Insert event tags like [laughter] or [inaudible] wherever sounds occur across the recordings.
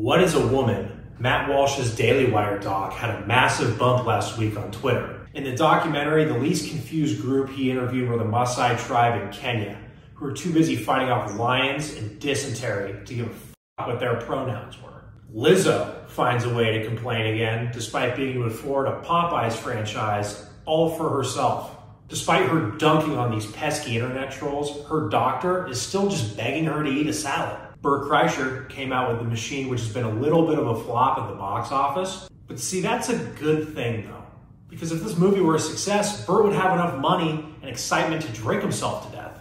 What is a Woman? Matt Walsh's Daily Wire doc had a massive bump last week on Twitter. In the documentary, the least confused group he interviewed were the Maasai tribe in Kenya, who were too busy fighting off lions and dysentery to give a f what their pronouns were. Lizzo finds a way to complain again, despite being to afford a Popeyes franchise all for herself. Despite her dunking on these pesky internet trolls, her doctor is still just begging her to eat a salad. Bert Kreischer came out with the machine, which has been a little bit of a flop at the box office. But see, that's a good thing though. Because if this movie were a success, Bert would have enough money and excitement to drink himself to death.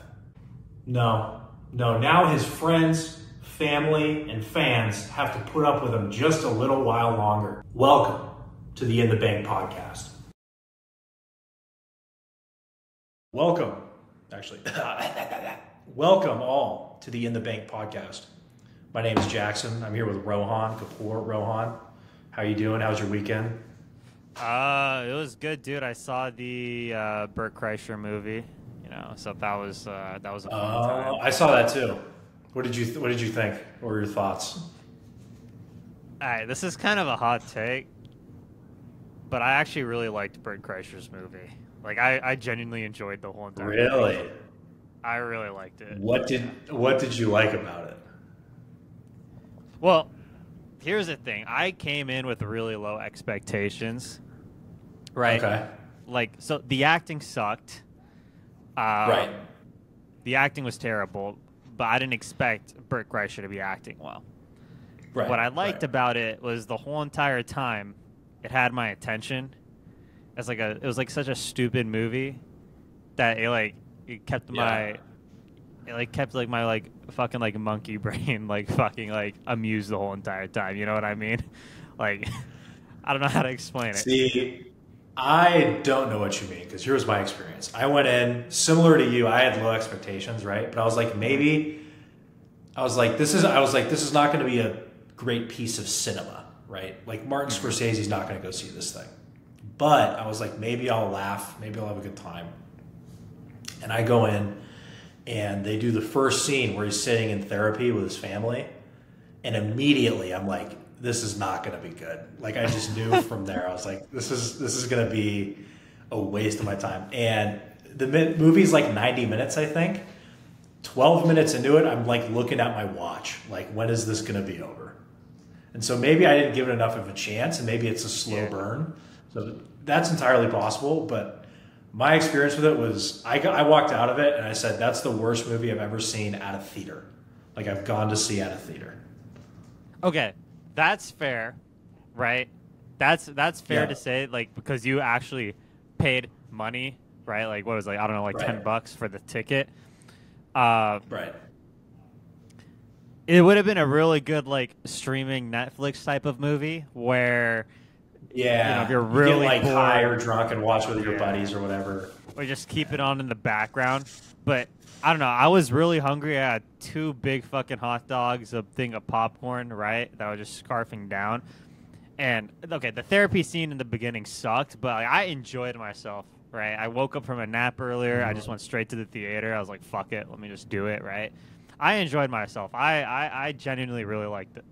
No, no, now his friends, family, and fans have to put up with him just a little while longer. Welcome to the In the Bank podcast. Welcome, actually. [laughs] Welcome all to the In the Bank podcast. My name is Jackson. I'm here with Rohan Kapur. Rohan, how you doing? How's your weekend? Uh, it was good, dude. I saw the uh, Bert Kreischer movie. You know, so that was uh, that was a fun Uh, time. I saw that too. What did you th- What did you think? What were your thoughts? All right, this is kind of a hot take, but I actually really liked Bert Kreischer's movie. Like, I, I genuinely enjoyed the whole entire. movie. I really liked it. What did What did you like about it? Well, here's the thing. I came in with really low expectations. Right. Okay. Like, so the acting sucked. Uh, right. The acting was terrible, but I didn't expect Bert Kreischer to be acting well. Right. what I liked right. about it was the whole entire time it had my attention. It's like a it was like such a stupid movie that it like it kept my it like kept like my like fucking like monkey [laughs] brain like fucking like amused the whole entire time. You know what I mean? [laughs] Like I don't know how to explain it. See, I don't know what you mean because here's my experience. I went in similar to you. I had low expectations, right? But I was like, maybe. I was like, this is. I was like, this is not going to be a great piece of cinema, right? Like Martin mm-hmm. Scorsese's not going to go see this thing. But I was like, maybe I'll laugh. Maybe I'll have a good time. And I go in, and they do the first scene where he's sitting in therapy with his family, and immediately I'm like, this is not going to be good. Like I just knew [laughs] from there, I was like, this is this is going to be a waste of my time. And the movie's like 90 minutes, I think. 12 minutes into it, I'm like looking at my watch, like when is this going to be over? And so maybe I didn't give it enough of a chance, and maybe it's a slow Yeah. burn. So that's entirely possible. But my experience with it was, I, got, I walked out of it and I said, that's the worst movie I've ever seen at a theater. Like I've gone to see at a theater. Okay, that's fair, right? That's that's fair Yeah. to say, like because you actually paid money, right? Like what was it, like I don't know, like ten bucks for the ticket. Uh, Right. it would have been a really good like streaming Netflix type of movie where Yeah. You know, if you're You really get like bored- high or drunk and watch with your Yeah. buddies or whatever. or just keep it on in the background. But I don't know. I was really hungry. I had two big fucking hot dogs, a thing of popcorn, right? That I was just scarfing down. And okay, the therapy scene in the beginning sucked, but like, I enjoyed myself, right? I woke up from a nap earlier. I mm-hmm. just went straight to the theater. I was like, fuck it, let me just do it, right? I enjoyed myself. I, I, I genuinely really liked it,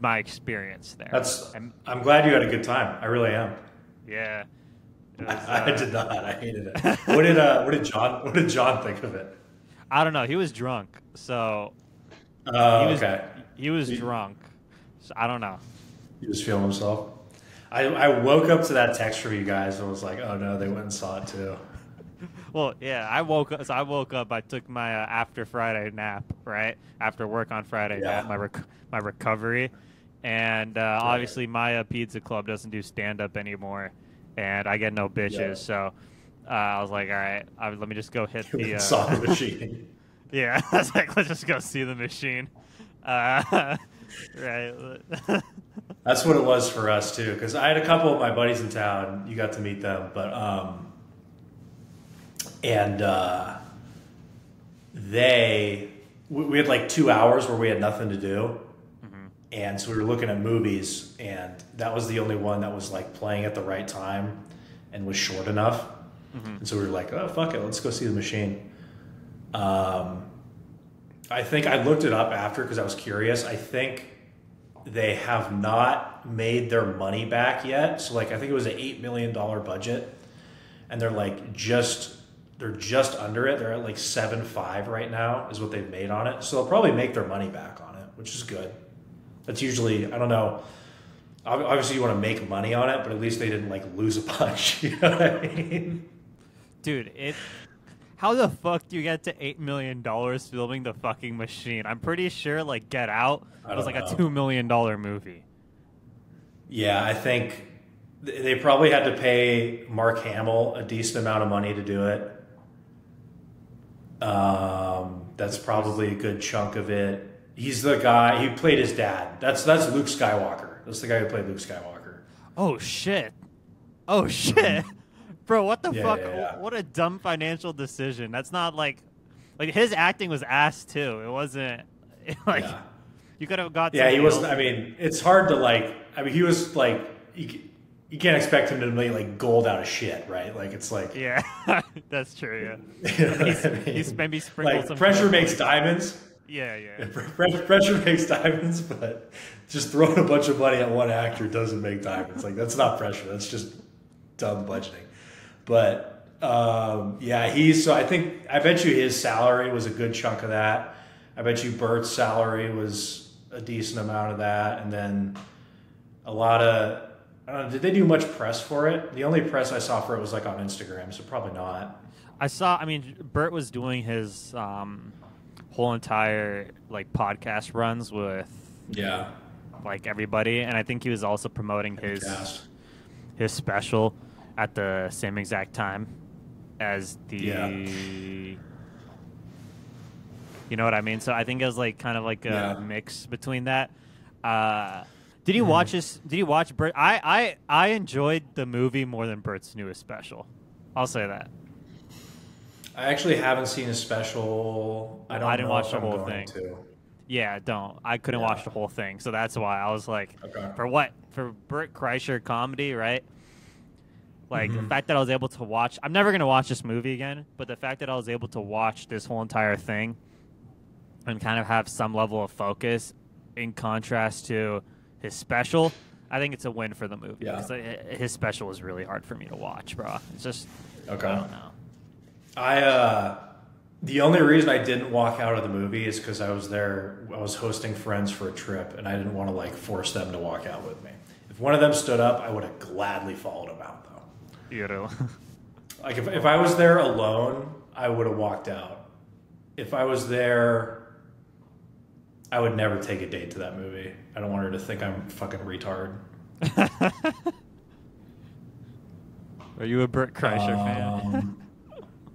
my experience there. That's. And- I'm glad you had a good time. I really am. yeah. [laughs] Was, I uh, did not. I hated it. What did uh, What did John What did John think of it? I don't know. He was drunk, so Oh, he was okay. he was He- drunk. So I don't know. He was feeling himself. I, I woke up to that text from you guys and was like, oh no, they went and saw it too. [laughs] Well, yeah, I woke up. So I woke up. I took my uh, after Friday nap, right after work on Friday Yeah. nap, my rec- my recovery, and uh, obviously my uh, pizza club doesn't do stand up anymore, and I get no bitches. Yeah. So uh, I was like, all right, I, let me just go hit [laughs] the uh, saw [laughs] the machine. yeah. [laughs] I was like, let's just go see the machine. Uh, right. That's what it was for us too, because I had a couple of my buddies in town. You got to meet them, but um, and uh, they we, we had like two hours where we had nothing to do, and so we were looking at movies, and that was the only one that was like playing at the right time and was short enough, and so we were like, oh fuck it, let's go see the machine. Um, I think I looked it up after because I was curious. I think they have not made their money back yet. So like I think it was an eight million dollar budget, and they're like just they're just under it. They're at like seven five right now is what they've made on it. So they'll probably make their money back on it, which is good. That's usually I don't know. Obviously, you want to make money on it, but at least they didn't like lose a bunch. [laughs] You know what I mean? Dude, it. How the fuck do you get to eight million dollars filming the fucking machine? I'm pretty sure like Get Out was like know. a two million dollar movie. Yeah, I think they probably had to pay Mark Hamill a decent amount of money to do it. Um, that's probably a good chunk of it. He's the guy. He played his dad. That's that's Luke Skywalker. That's the guy who played Luke Skywalker. Oh shit! Oh [laughs] shit! Bro, what the Yeah, fuck? yeah, yeah. What a dumb financial decision. That's not like, like his acting was ass too. It wasn't [laughs] like you could have got. Yeah, he wasn't. else- I mean, it's hard to like. I mean, he was like. You, you can't expect him to make like gold out of shit, right? Like it's like. Yeah, [laughs] that's true. Yeah. You know He's- I mean? he's maybe sprinkled like some pressure makes on diamonds. Yeah, yeah. Pressure, pressure makes diamonds, but just throwing a bunch of money at one actor doesn't make diamonds. Like that's not pressure. That's just dumb budgeting. But um, yeah, he's so I think I bet you his salary was a good chunk of that. I bet you Bert's salary was a decent amount of that, and then a lot of. I don't know, did they do much press for it? The only press I saw for it was like on Instagram, so probably not. I saw. I mean, Bert was doing his um, whole entire like podcast runs with Yeah, like everybody, and I think he was also promoting his cast. his special at the same exact time as the. Yeah. You know what I mean? So I think it was like kind of like a Yeah. mix between that. Uh, did you Mhm. watch this? Did you watch Bert? I, I I enjoyed the movie more than Bert's newest special. I'll say that. I actually haven't seen a special. I don't. I didn't know watch if the I'm whole thing. To. Yeah, don't. I couldn't Yeah. watch the whole thing, so that's why I was like, Okay. for what? For Bert Kreischer comedy, right? Like the Mhm. fact that I was able to watch. I'm never gonna watch this movie again, but the fact that I was able to watch this whole entire thing and kind of have some level of focus, in contrast to his special, I think it's a win for the movie. Yeah. I- his special was really hard for me to watch, bro. It's just, Okay. I don't know. I uh, the only reason I didn't walk out of the movie is because I was there. I was hosting friends for a trip, and I didn't want to like force them to walk out with me. If one of them stood up, I would have gladly followed them out though. You know. [laughs] Like if if I was there alone, I would have walked out. If I was there. I would never take a date to that movie. I don't want her to think I'm fucking retard. [laughs] Are you a Bert Kreischer fan?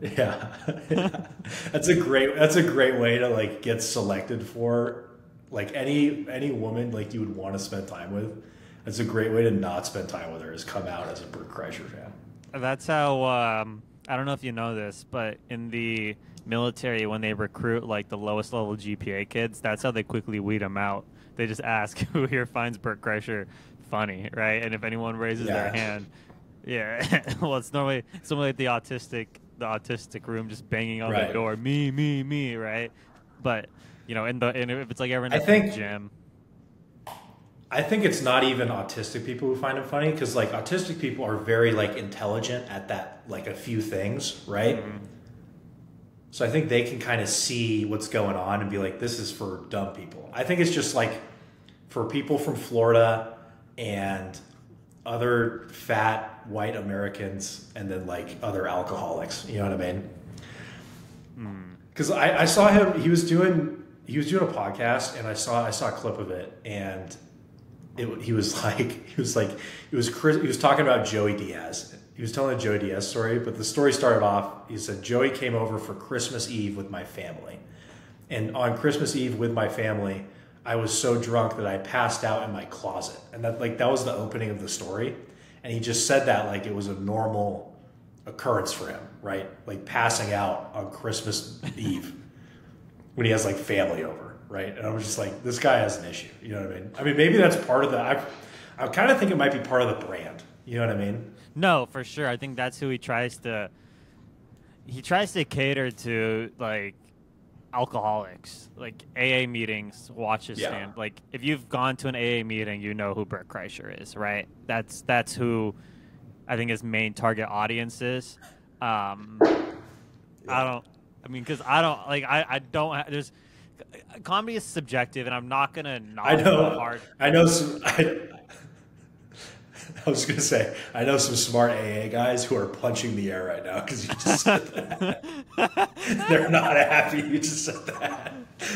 Yeah. [laughs] that's a great that's a great way to like get selected for like any any woman like you would want to spend time with. That's a great way to not spend time with her is come out as a Bert Kreischer fan. That's how um, I don't know if you know this, but in the military, when they recruit like the lowest level GPA kids, that's how they quickly weed them out. They just ask [laughs] who here finds Bert Kreischer funny, right? And if anyone raises their hand, yeah, [laughs] well, it's normally somebody like the autistic, the autistic room just banging on Right. the door, me, me, me, right? But you know, in the and if it's like ever in I the think- gym, I think it's not even autistic people who find it funny because like autistic people are very like intelligent at that like a few things, right? Mm-hmm. So I think they can kind of see what's going on and be like, this is for dumb people. I think it's just like for people from Florida and other fat white Americans and then like other alcoholics. You know what I mean? Hmm. Because I, I saw him. He was doing he was doing a podcast, and I saw I saw a clip of it, and it, he was [laughs] like he was like he was Chris, he was talking about Joey Diaz. He was telling a Joey Diaz story, but the story started off. He said Joey came over for Christmas Eve with my family, and on Christmas Eve with my family, I was so drunk that I passed out in my closet, and that like that was the opening of the story. And he just said that like it was a normal occurrence for him, right? Like passing out on Christmas Eve [laughs] when he has like family over, right? And I was just like, this guy has an issue. You know what I mean? I mean, maybe that's part of the. I, I kind of think it might be part of the brand. You know what I mean? No, for sure. I think that's who he tries to. He tries to cater to like alcoholics, like AA meetings, watch his Yeah. stand. Like if you've gone to an AA meeting, you know who Bert Kreischer is, right? That's that's who I think his main target audience is. Um, I don't. I mean, because I don't like. I I don't. ha- There's comedy is subjective, and I'm not gonna knock I know. hard. I know some. [laughs] I, [laughs] I was gonna say I know some smart AA guys who are punching the air right now because you just said that. [laughs] They're not happy you just said that.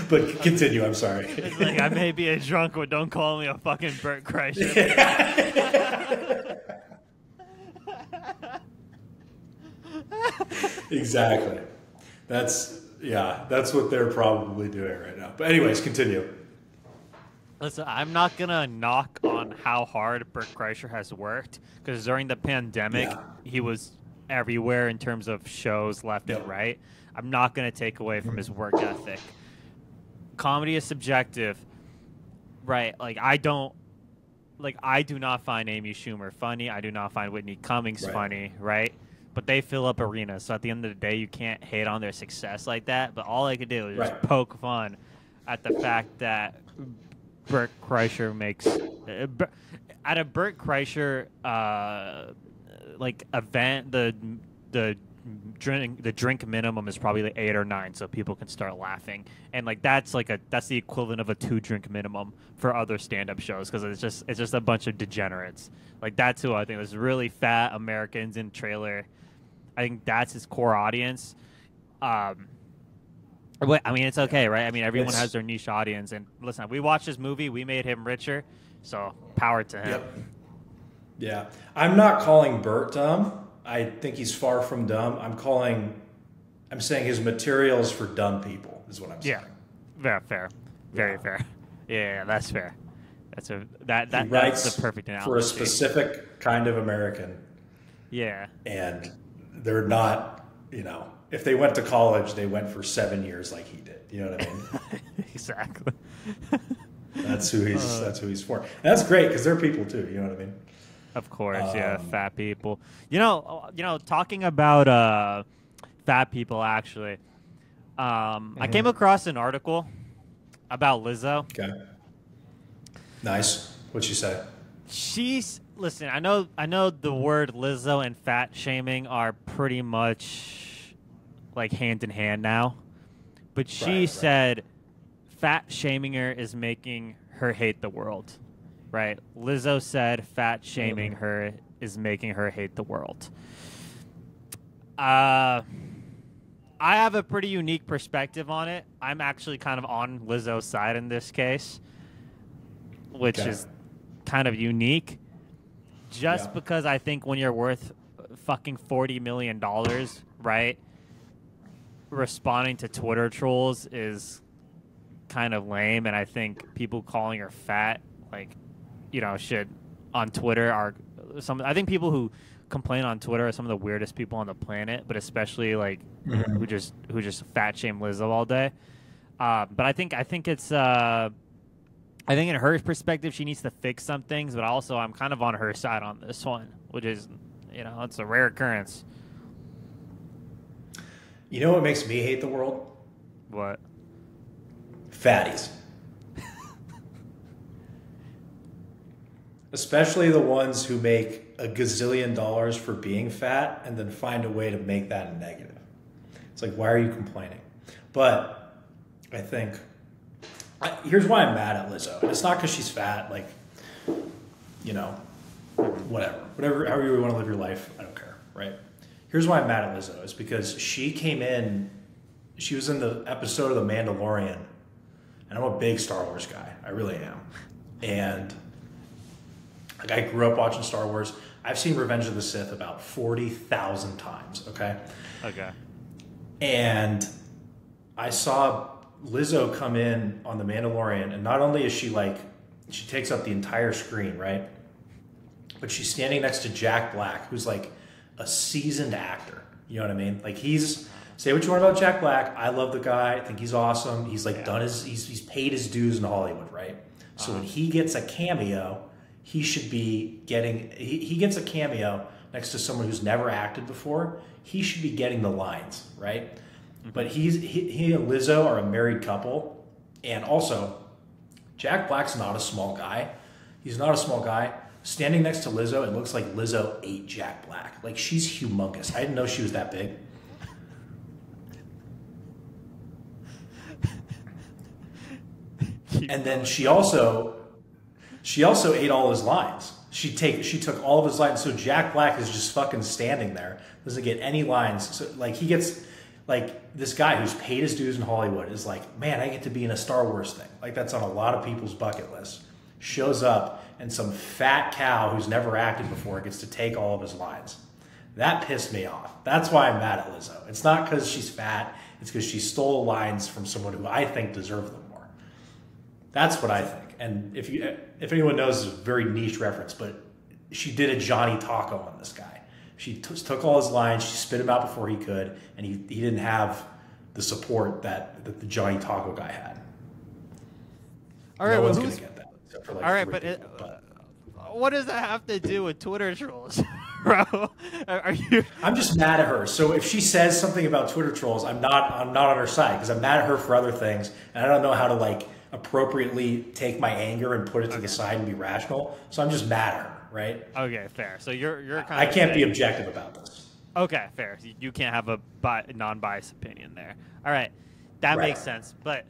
But continue. I'm sorry. [laughs] It's like I may be a drunk, but don't call me a fucking Bert Kreischer. exactly. That's yeah. That's what they're probably doing right now. But anyways, continue. Listen, I'm not gonna knock on how hard Bert Kreischer has worked because during the pandemic, Yeah. he was everywhere in terms of shows left Yep. and right. I'm not gonna take away from his work ethic. Comedy is subjective, right? Like I don't, like I do not find Amy Schumer funny. I do not find Whitney Cummings Right. funny, right? But they fill up arenas, so at the end of the day, you can't hate on their success like that. But all I could do is just poke fun at the fact that Bert Kreischer makes uh, at a Bert Kreischer uh, like event the the drink the drink minimum is probably like eight or nine so people can start laughing. And like that's like a that's the equivalent of a two drink minimum for other stand-up shows because it's just it's just a bunch of degenerates. Like that's who I think is really fat Americans in trailer. I think that's his core audience. Um but I mean, it's okay, right? I mean, everyone has their niche audience. And listen, we watched this movie, we made him richer, so power to him. Yep. Yeah. I'm not calling Bert dumb. I think he's far from dumb. I'm calling. I'm saying his material is for dumb people. Is what I'm saying. Yeah, very fair, very Yeah. fair. Yeah, that's fair. That's a that that that's the perfect analogy. for a specific kind of American, yeah, and they're not. You know, if they went to college, they went for seven years like he did. You know what I mean? [laughs] exactly. That's who he's. Uh. that's who he's for. And that's great because they're people too. You know what I mean? Of course, yeah, Um, fat people. You know, you know, talking about uh, fat people. Actually, um, I Mhm. came across an article about Lizzo. Okay. Nice. What'd she say? She's listen. I know. I know the word Lizzo and fat shaming are pretty much like hand in hand now, but she Right, right. said fat shaming her is making her hate the world. Right? Lizzo said fat shaming Mhm. her is making her hate the world. Uh, I have a pretty unique perspective on it. I'm actually kind of on Lizzo's side in this case, which Okay. is kind of unique. Just Yeah. because I think when you're worth fucking forty million dollars, right? Responding to Twitter trolls is kind of lame, and I think people calling her fat, like, you know, should on Twitter are some. I think people who complain on Twitter are some of the weirdest people on the planet, but especially like Mhm. who just who just fat shame Lizzo all day. Uh, but I think I think it's uh, I think in her perspective she needs to fix some things, but also I'm kind of on her side on this one, which is you know it's a rare occurrence. You know what makes me hate the world? What? Fatties. Especially the ones who make a gazillion dollars for being fat and then find a way to make that a negative. It's like, why are you complaining? But I think I, here's why I'm mad at Lizzo. It's not because she's fat, like, you know, whatever. Whatever, however you want to live your life, I don't care, right? Here's why I'm mad at Lizzo is because she came in, she was in the episode of The Mandalorian, and I'm a big Star Wars guy. I really am. And like I grew up watching Star Wars. I've seen Revenge of the Sith about 40,000 times, okay? Okay. And I saw Lizzo come in on The Mandalorian, and not only is she like, she takes up the entire screen, right? But she's standing next to Jack Black, who's like a seasoned actor. You know what I mean? Like he's say what you want about Jack Black. I love the guy. I think he's awesome. He's like Yeah. done his he's, he's paid his dues in Hollywood, right? So Uh-huh. when he gets a cameo, he should be getting he, he gets a cameo next to someone who's never acted before. He should be getting the lines, right? But he's he, he and Lizzo are a married couple, and also Jack Black's not a small guy. He's not a small guy. Standing next to Lizzo, it looks like Lizzo ate Jack Black. Like she's humongous. I didn't know she was that big. [laughs] and then she also she also ate all his lines. She take she took all of his lines. So Jack Black is just fucking standing there, doesn't get any lines. So like he gets like this guy who's paid his dues in Hollywood is like, man, I get to be in a Star Wars thing. Like that's on a lot of people's bucket list. Shows up and some fat cow who's never acted before gets to take all of his lines. That pissed me off. That's why I'm mad at Lizzo. It's not because she's fat. It's because she stole lines from someone who I think deserved them more. That's what I think. And if you, if anyone knows, it's a very niche reference, but she did a Johnny Taco on this guy. She t- took all his lines, she spit him out before he could, and he, he didn't have the support that, that the Johnny Taco guy had. All right, no well, who's, for, like, all right, but, it, but uh, what does that have to do with Twitter trolls, [laughs] bro? Are you? I'm just mad at her. So if she says something about Twitter trolls, I'm not I'm not on her side because I'm mad at her for other things, and I don't know how to like appropriately take my anger and put it to the side and be rational. So I'm just mad at her, right? Okay, fair. So you're you're kind of I of can't be objective about this. Okay, fair. You- You can't have a bi- non-biased opinion there. All right, that Right. makes sense. But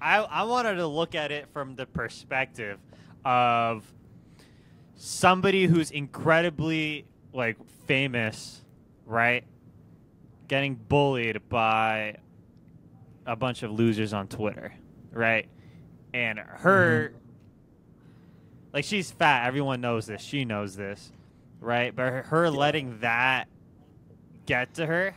I I wanted to look at it from the perspective of somebody who's incredibly like famous, right? Getting bullied by a bunch of losers on Twitter, right? And her mm-hmm. like she's fat, everyone knows this. She knows this, right? But her, her letting that get to her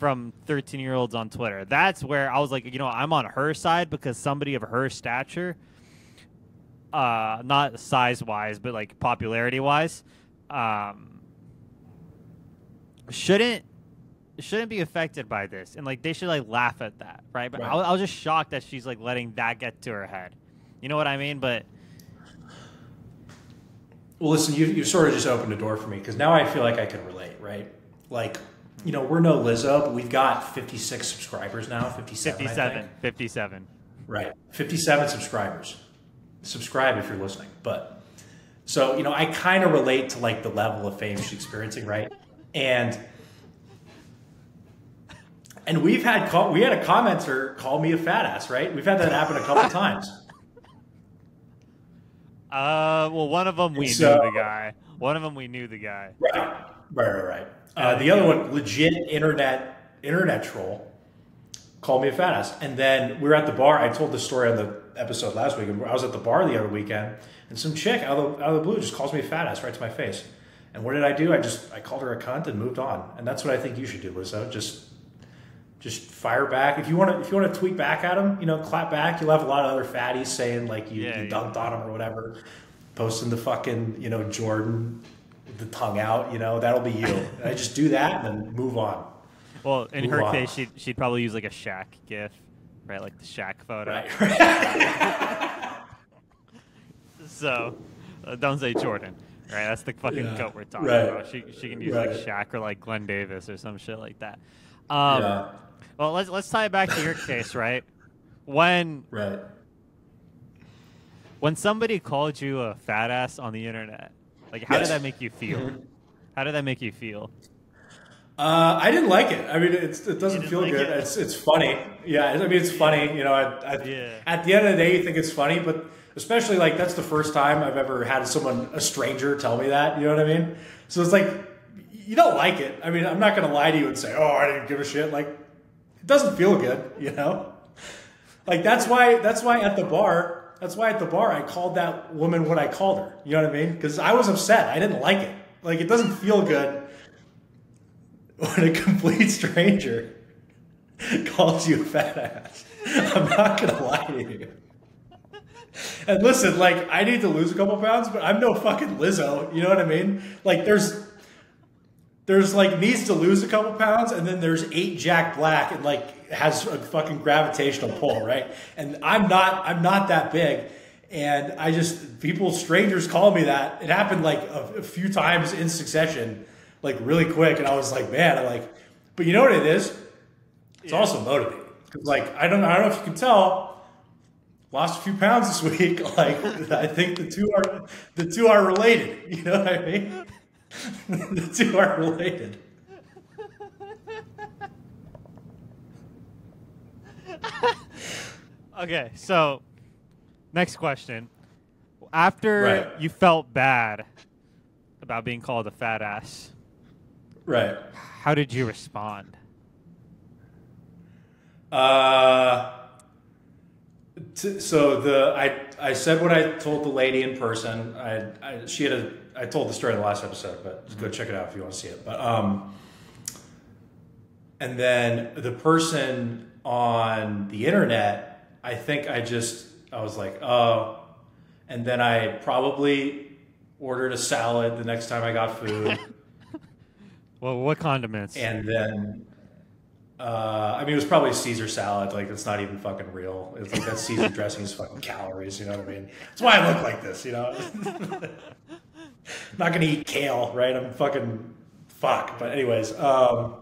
from 13 year olds on Twitter. That's where I was like, you know, I'm on her side because somebody of her stature, uh, not size wise, but like popularity wise, um, shouldn't shouldn't be affected by this, and like they should like laugh at that, right? But I, Right. was- I was just shocked that she's like letting that get to her head. You know what I mean? But Well, listen, you you sort of just opened a door for me because now I feel like I can relate, right? Like, you know, we're no Lizzo, but we've got 56 subscribers now, 57. 57, 57. Right. 57 subscribers. Subscribe if you're listening. But so, you know, I kind of relate to like the level of fame she's experiencing, right? And and we've had call, we had a commenter call me a fat ass, right? We've had that happen a couple times. Uh, well, one of them we So- knew the guy. One of them we knew the guy. Right. Right, right, right. Uh, the other one, legit internet internet troll, called me a fat ass. And then we were at the bar. I told the story on the episode last week. I was at the bar the other weekend, and some chick out of the, out of the blue just calls me a fat ass right to my face. And what did I do? I just I called her a cunt and moved on. And that's what I think you should do, Lizzo. Just just fire back. If you want to, if you want to tweet back at them, you know, clap back. You'll have a lot of other fatties saying like you, Yeah, you yeah. dunked on them or whatever, posting the fucking you know Jordan the tongue out. You know, that'll be you. And [laughs] I just do that and then move on. Well, in Move her on. case, she'd, she'd probably use like a Shaq gif, right? Like the Shaq photo. Right. [laughs] So, uh, don't say Jordan, right? That's the fucking Yeah, goat we're talking right, about. She, she can use right. like Shaq or like Glenn Davis or some shit like that. Um, yeah. Well, let's let's tie it back to your case, right? When Right. when somebody called you a fat ass on the internet, like how Yes. did that make you feel? How did that make you feel? Uh, I didn't like it. I mean, it's, it doesn't feel like good. it? It's it's funny. Yeah, I mean, it's funny. You know, I, I, Yeah. at the end of the day, you think it's funny, but especially like that's the first time I've ever had someone, a stranger, tell me that. You know what I mean? So it's like you don't like it. I mean, I'm not going to lie to you and say, "Oh, I didn't give a shit." Like, it doesn't feel good. You know? Like that's why that's why at the bar that's why at the bar I called that woman what I called her. You know what I mean? Because I was upset. I didn't like it. Like it doesn't feel good when a complete stranger calls you a fat ass. I'm not gonna lie to you. And listen, like I need to lose a couple pounds, but I'm no fucking Lizzo. You know what I mean? Like there's there's like needs to lose a couple pounds, and then there's eight Jack Black and like has a fucking gravitational pull, right? And I'm not I'm not that big. And I just people strangers call me that. It happened like a, a few times in succession, like really quick, and I was like, man, I like, but you know what it is? It's Yeah. also motivating because, like, I don't, I don't know if you can tell, lost a few pounds this [laughs] week. Like, I think the two are the two are related. [laughs] You know what I mean? [laughs] the two are related. Okay, so next question. After Right. you felt bad about being called a fat ass, Right. how did you respond? Uh, t- so the I I said what I told the lady in person. I, I she had a I told the story in the last episode, but go check it out if you want to see it. But um, and then the person on the internet, I think I just I was like, oh, and then I probably ordered a salad the next time I got food. [laughs] Well, what condiments? And then, uh, I mean, it was probably Caesar salad. Like, it's not even fucking real. It's like that Caesar [laughs] dressing is fucking calories. You know what I mean? That's why I look like this. You know, [laughs] not gonna eat kale, right? I'm fucking fuck. But anyways, um,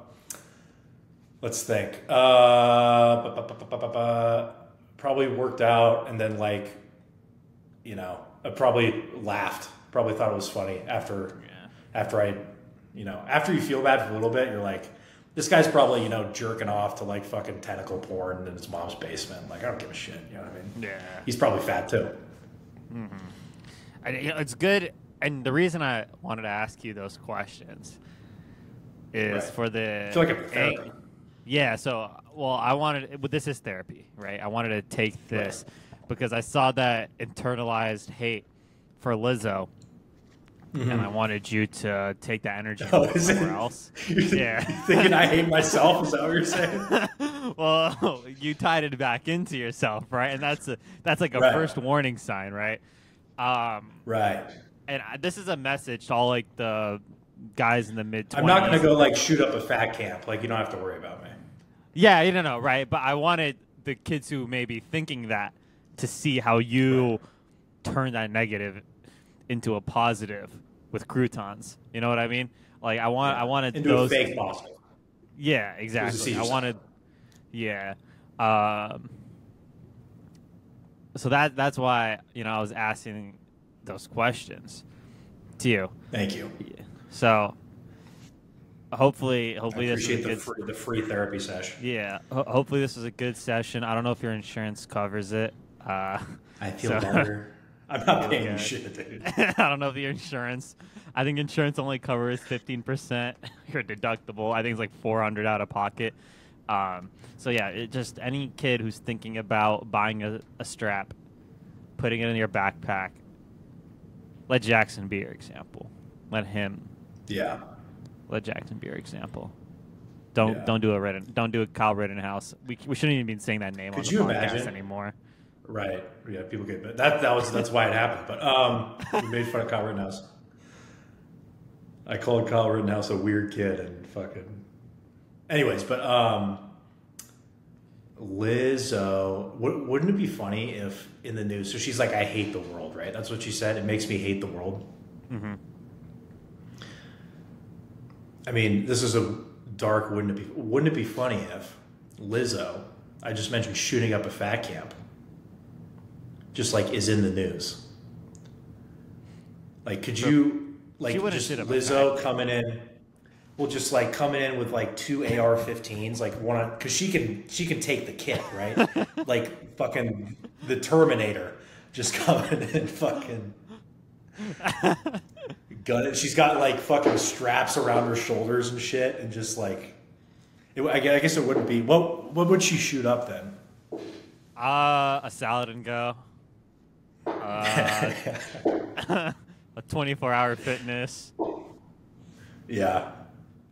let's think. Uh, ba- ba- ba- ba- ba- ba- probably worked out, and then like, you know, I probably laughed. Probably thought it was funny after Yeah. after I, you know, after you feel bad for a little bit, you're like, this guy's probably, you know, jerking off to like fucking tentacle porn in his mom's basement. Like, I don't give a shit. You know what I mean? Yeah. He's probably fat too. Mm-hmm. I, you know, it's good, and the reason I wanted to ask you those questions is Right. for the. I feel like I'm therapy. Yeah. So, well, I wanted. But this is therapy, right? I wanted to take this because I saw that internalized hate for Lizzo, and I wanted you to take that energy Mm-hmm. Oh, put it somewhere else. [laughs] Yeah. thinking I hate myself? Is that what you're saying? [laughs] well, [laughs] you tied it back into yourself, right? And that's a that's like a Right. first warning sign, right? Um, right. and I, this is a message to all like the guys in the mid. I'm not gonna go like shoot up a fat camp. Like, you don't have to worry about me. Yeah, you don't know, right? But I wanted the kids who may be thinking that to see how you turn that negative into a positive with croutons. You know what I mean? Like I want, I wanted Into those. a fake positive. Yeah, exactly. I wanted. Yeah. Um, so that that's why you know I was asking those questions to you. Thank you. Yeah. So hopefully, hopefully this is a the good. free, the free therapy session. Yeah. Ho- hopefully this was a good session. I don't know if your insurance covers it. Uh, I [laughs] feel So- better. I'm not paying shit, dude. [laughs] I don't know if your insurance. I think insurance only covers fifteen percent. [laughs] Your deductible, I think, is like four hundred out of pocket. Um, so yeah, it just any kid who's thinking about buying a, a strap, putting it in your backpack. Let Jackson be your example. Let him. Yeah. Let Jackson be your example. Don't Yeah. don't do a Ridden, don't do a Kyle Rittenhouse. We we shouldn't even be saying that name on the you podcast imagine? anymore. Right. Yeah, people get but that that was that's why it happened. But um we made fun of Kyle Rittenhouse. I called Kyle Rittenhouse a weird kid and fucking anyways, but um Lizzo, wou- wouldn't it be funny if in the news? So she's like, "I hate the world," right? That's what she said. It makes me hate the world. Mm-hmm. I mean, this is a dark. Wouldn't it be? Wouldn't it be funny if Lizzo, I just mentioned shooting up a fat camp, just like is in the news. Like, could you like She just shoot up a Lizzo fat coming in? Well, just like coming in with like two AR-15s, like one on because she can she can take the kit, right? [laughs] like fucking the Terminator, just [laughs] coming in, fucking gun it. She's got like fucking straps around her shoulders and shit, and just like, it, I guess I guess it wouldn't be. What what would she shoot up then? Uh, a salad and go. Uh, [laughs] a 24 hour fitness. yeah.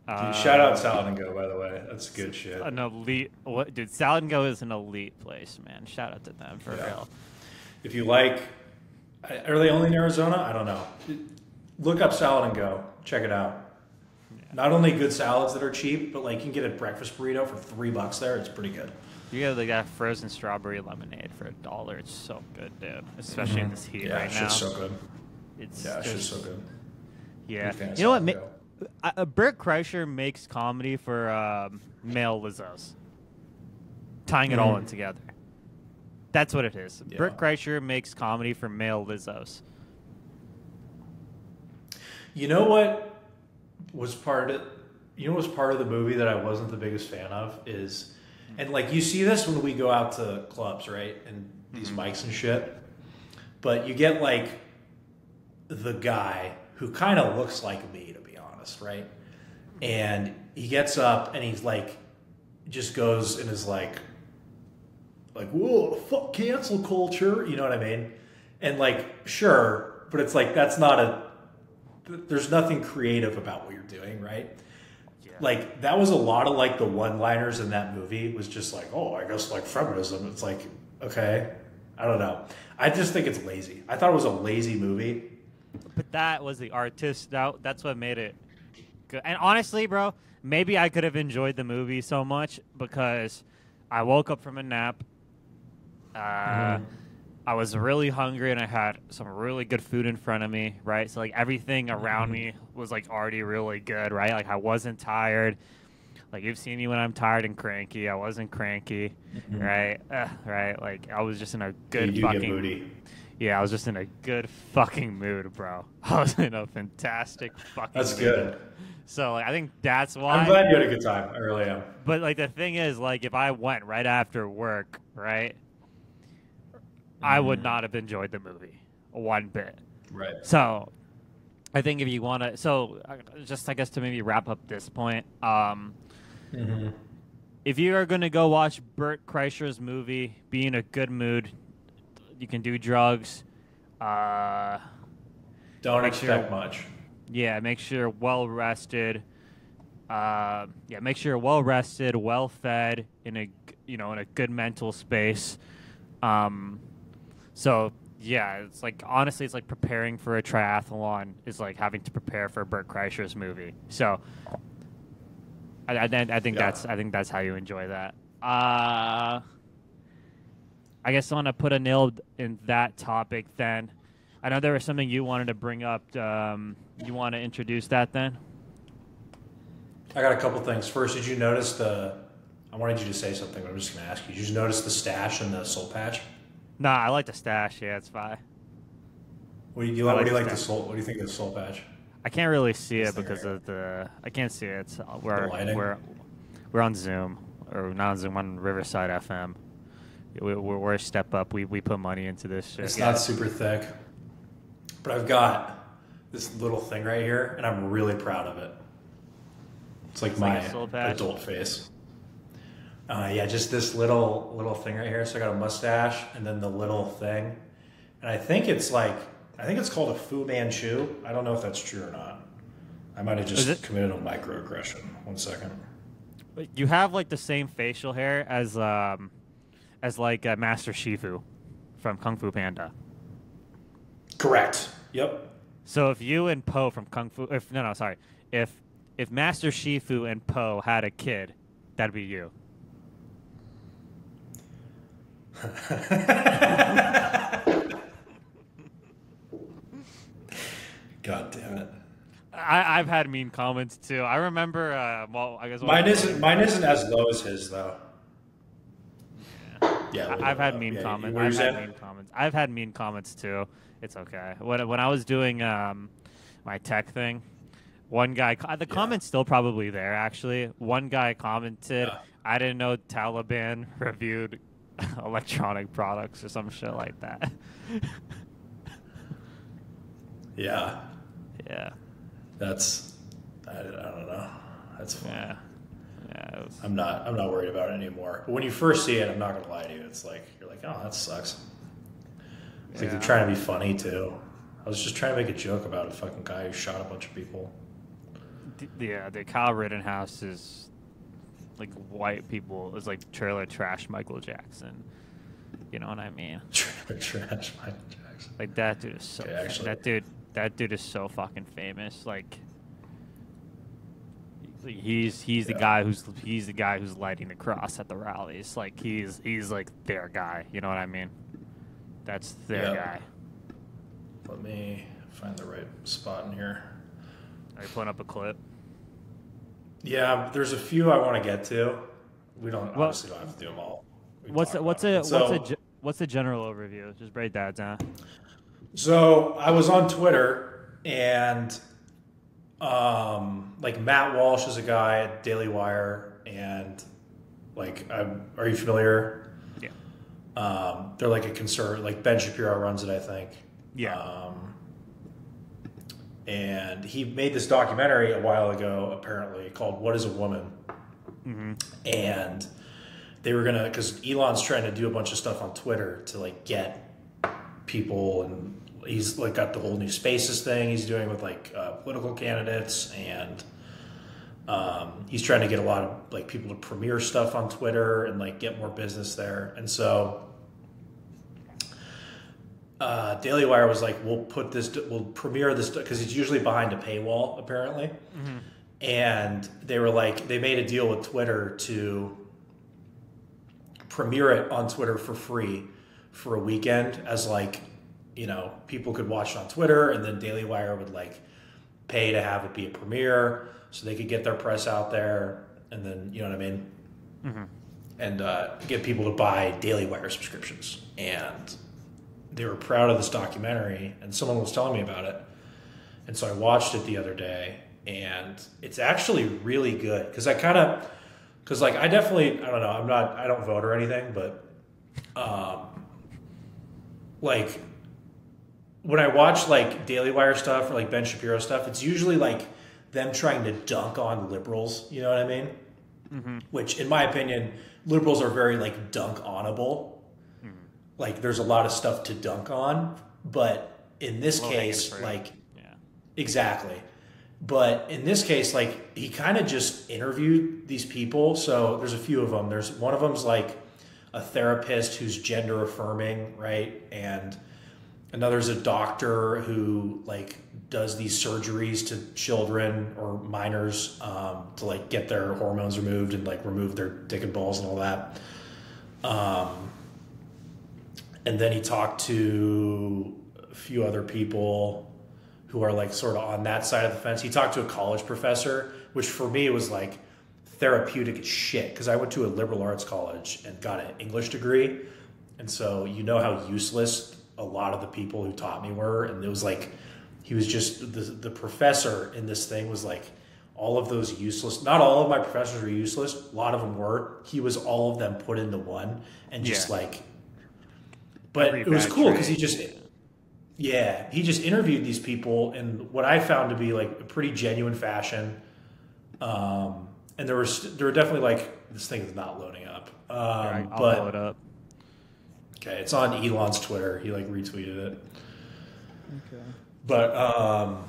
Uh, Shout out Salad and Go, by the way. That's good shit. An elite. What, dude? Salad and Go is an elite place, man. Shout out to them for Yeah. real. If you like, are they only in Arizona? I don't know. Look up Salad and Go. Check it out. Not only good salads that are cheap, but like you can get a breakfast burrito for three bucks there. It's pretty good. You get like that frozen strawberry lemonade for a dollar. It's so good, dude. Especially in this heat Mm-hmm. Yeah, right shit's now. so good. It's Yeah, shit's just- so good. Yeah. Big fan of You know what? Salad Ma- uh, uh, Bert Kreischer makes comedy for um, male Lizzos. tying it all Mhm. in together. That's what it is. Yeah. Bert Kreischer makes comedy for male Lizzos. You know what was part of you know what was part of the movie that I wasn't the biggest fan of is and like you see this when we go out to clubs, right? And these mm-hmm. mics and shit. But you get like the guy who kind of looks like me to be honest, right? And he gets up and he's like just goes and is like like, whoa, fuck cancel culture, you know what I mean? And like, sure, but it's like that's not a there's nothing creative about what you're doing, right? Yeah. Like that was a lot of like the one-liners in that movie was just like, oh, I guess like feminism. It's like, okay, I don't know. I just think it's lazy. I thought it was a lazy movie. But that was the artist. That, that's what made it good. And honestly, bro, maybe I could have enjoyed the movie so much because I woke up from a nap. Uh, Mhm. I was really hungry and I had some really good food in front of me, right? So like everything around Mm-hmm. me was like already really good, right? Like I wasn't tired. Like you've seen me when I'm tired and cranky. I wasn't cranky, right? Uh, right? Like I was just in a good Mm-hmm. fucking moody. yeah, I was just in a good fucking mood, bro. [laughs] I was in a fantastic fucking. That's mood. good. So like, I think that's why. I'm glad you had a good time. I really am. But like the thing is, like if I went right after work, right, I would Mhm. not have enjoyed the movie one bit. Right. So, I think if you want to, so uh, just I guess to maybe wrap up this point, um, Mm-hmm. if you are going to go watch Bert Kreischer's movie, be in a good mood. You can do drugs. Uh, Don't Make sure- expect much. Yeah, make sure you're well rested. Uh, yeah, make sure you're well rested, well fed, in a you know in a good mental space. Um, so yeah, it's like honestly, it's like preparing for a triathlon is like having to prepare for Bert Kreischer's movie. So I, I, I think Yeah. that's I think that's how you enjoy that. Uh, I guess I want to put a nail in that topic then. I know there was something you wanted to bring up. Um, you want to introduce that then? I got a couple things. First, did you notice the? I wanted you to say something, but I'm just going to ask you. Did you notice the stash and the soul patch? Nah, I like the stash. Yeah, it's fine. What do you, what like do you the like the soul? What do you think of the soul patch? I can't really see it because right of the. I can't see it. It's, uh, we're we're we're on Zoom or not on Zoom on Riverside FM. We, we're, we're a step up. We we put money into this shit. It's Yeah. not super thick, but I've got this little thing right here, and I'm really proud of it. It's like It's my like a soul patch? adult face. Uh, yeah, just this little little thing right here. So I got a mustache, and then the little thing, and I think it's like I think it's called a Fu Manchu. I don't know if that's true or not. I might have just committed a microaggression. One second. But You have like the same facial hair as um as like uh, Master Shifu from Kung Fu Panda. Correct. Yep. So if you and Po from Kung Fu, if no, no, sorry, if if Master Shifu and Po had a kid, that'd be you. [laughs] God damn it. I, I've had mean comments too. I remember. Uh, well, I guess Mine isn't. Mine isn't as low as his though. Yeah, I- I've had mean yeah, comments. I've had mean comments. I've had mean comments too. It's okay. When when I was doing um, my tech thing, one guy the Yeah. comment's still probably there. Actually, one guy commented, Yeah. "I didn't know Taliban [laughs] reviewed [laughs] electronic products or some shit like that." Yeah, yeah, that's. I, I don't know. That's yeah, yeah. Was, I'm not. I'm not worried about it anymore. But when you first see it, I'm not gonna lie to you. It's like you're like, oh, that sucks. It's like Yeah. they're trying to be funny too. I was just trying to make a joke about a fucking guy who shot a bunch of people. D- yeah, the Kyle Rittenhouse is like white people is like trailer trash Michael Jackson. You know what I mean? [laughs] Trailer trash Michael Jackson. Like that dude is so Okay, actually- that dude that dude is so fucking famous. Like he's he's the guy who's he's the guy who's lighting the cross at the rallies. Like he's he's like their guy. You know what I mean? That's their Yeah. guy. Let me find the right spot in here. Are you pulling up a clip? Yeah, there's a few I want to get to. We don't Well- obviously don't have to do them all. we What's a, what's a. So- what's a what's the general overview? Just break that down. So I was on Twitter and um like Matt Walsh is a guy at Daily Wire and like I'm, are you familiar? Yeah. Um, they're like a concern like Ben Shapiro runs it, I think. Yeah. Um, and he made this documentary a while ago, apparently called "What Is a Woman," and they were gonna because Elon's trying to do a bunch of stuff on Twitter to like get people, and he's like got the whole new spaces thing he's doing with like uh, political candidates, and um, he's trying to get a lot of like people to premiere stuff on Twitter and like get more business there, and so uh, Daily Wire was like, "We'll put this, we'll premiere this because it's usually behind a paywall, apparently." And they were like, they made a deal with Twitter to premiere it on Twitter for free for a weekend, as like, you know, people could watch it on Twitter, and then Daily Wire would like pay to have it be a premiere, so they could get their press out there, and then you know what I mean, and uh, get people to buy Daily Wire subscriptions. And they were proud of this documentary and someone was telling me about it. And so i watched it the other day and it's actually really good because i kind of because like i definitely i don't know i'm not i don't vote or anything but um like when i watch like daily wire stuff or like ben shapiro stuff it's usually like them trying to dunk on liberals you know what i mean? Which in my opinion liberals are very like dunk onable like there's a lot of stuff to dunk on but in this case like Yeah. exactly. But in this case like he kind of just interviewed these people so there's a few of them there's one of them's like a therapist who's gender affirming right? And another's a doctor who like does these surgeries to children or minors um, to like get their hormones removed and like remove their dick and balls and all that. Um, and then he talked to a few other people who are like sort of on that side of the fence. He talked to a college professor, which for me was like therapeutic shit because I went to a liberal arts college and got an English degree. And so you know how useless a lot of the people who taught me were. And it was like, he was just, the, the professor in this thing was like, all of those useless, not all of my professors were useless, a lot of them were. He was all of them put into one and just Yeah. like, but Every it was cool because he just, yeah, he just interviewed these people in what I found to be like a pretty genuine fashion. Um, and there was there were definitely like this thing is not loading up. Um, Alright, I'll but blow it up. okay, it's on Elon's Twitter. He like retweeted it. Okay. But um,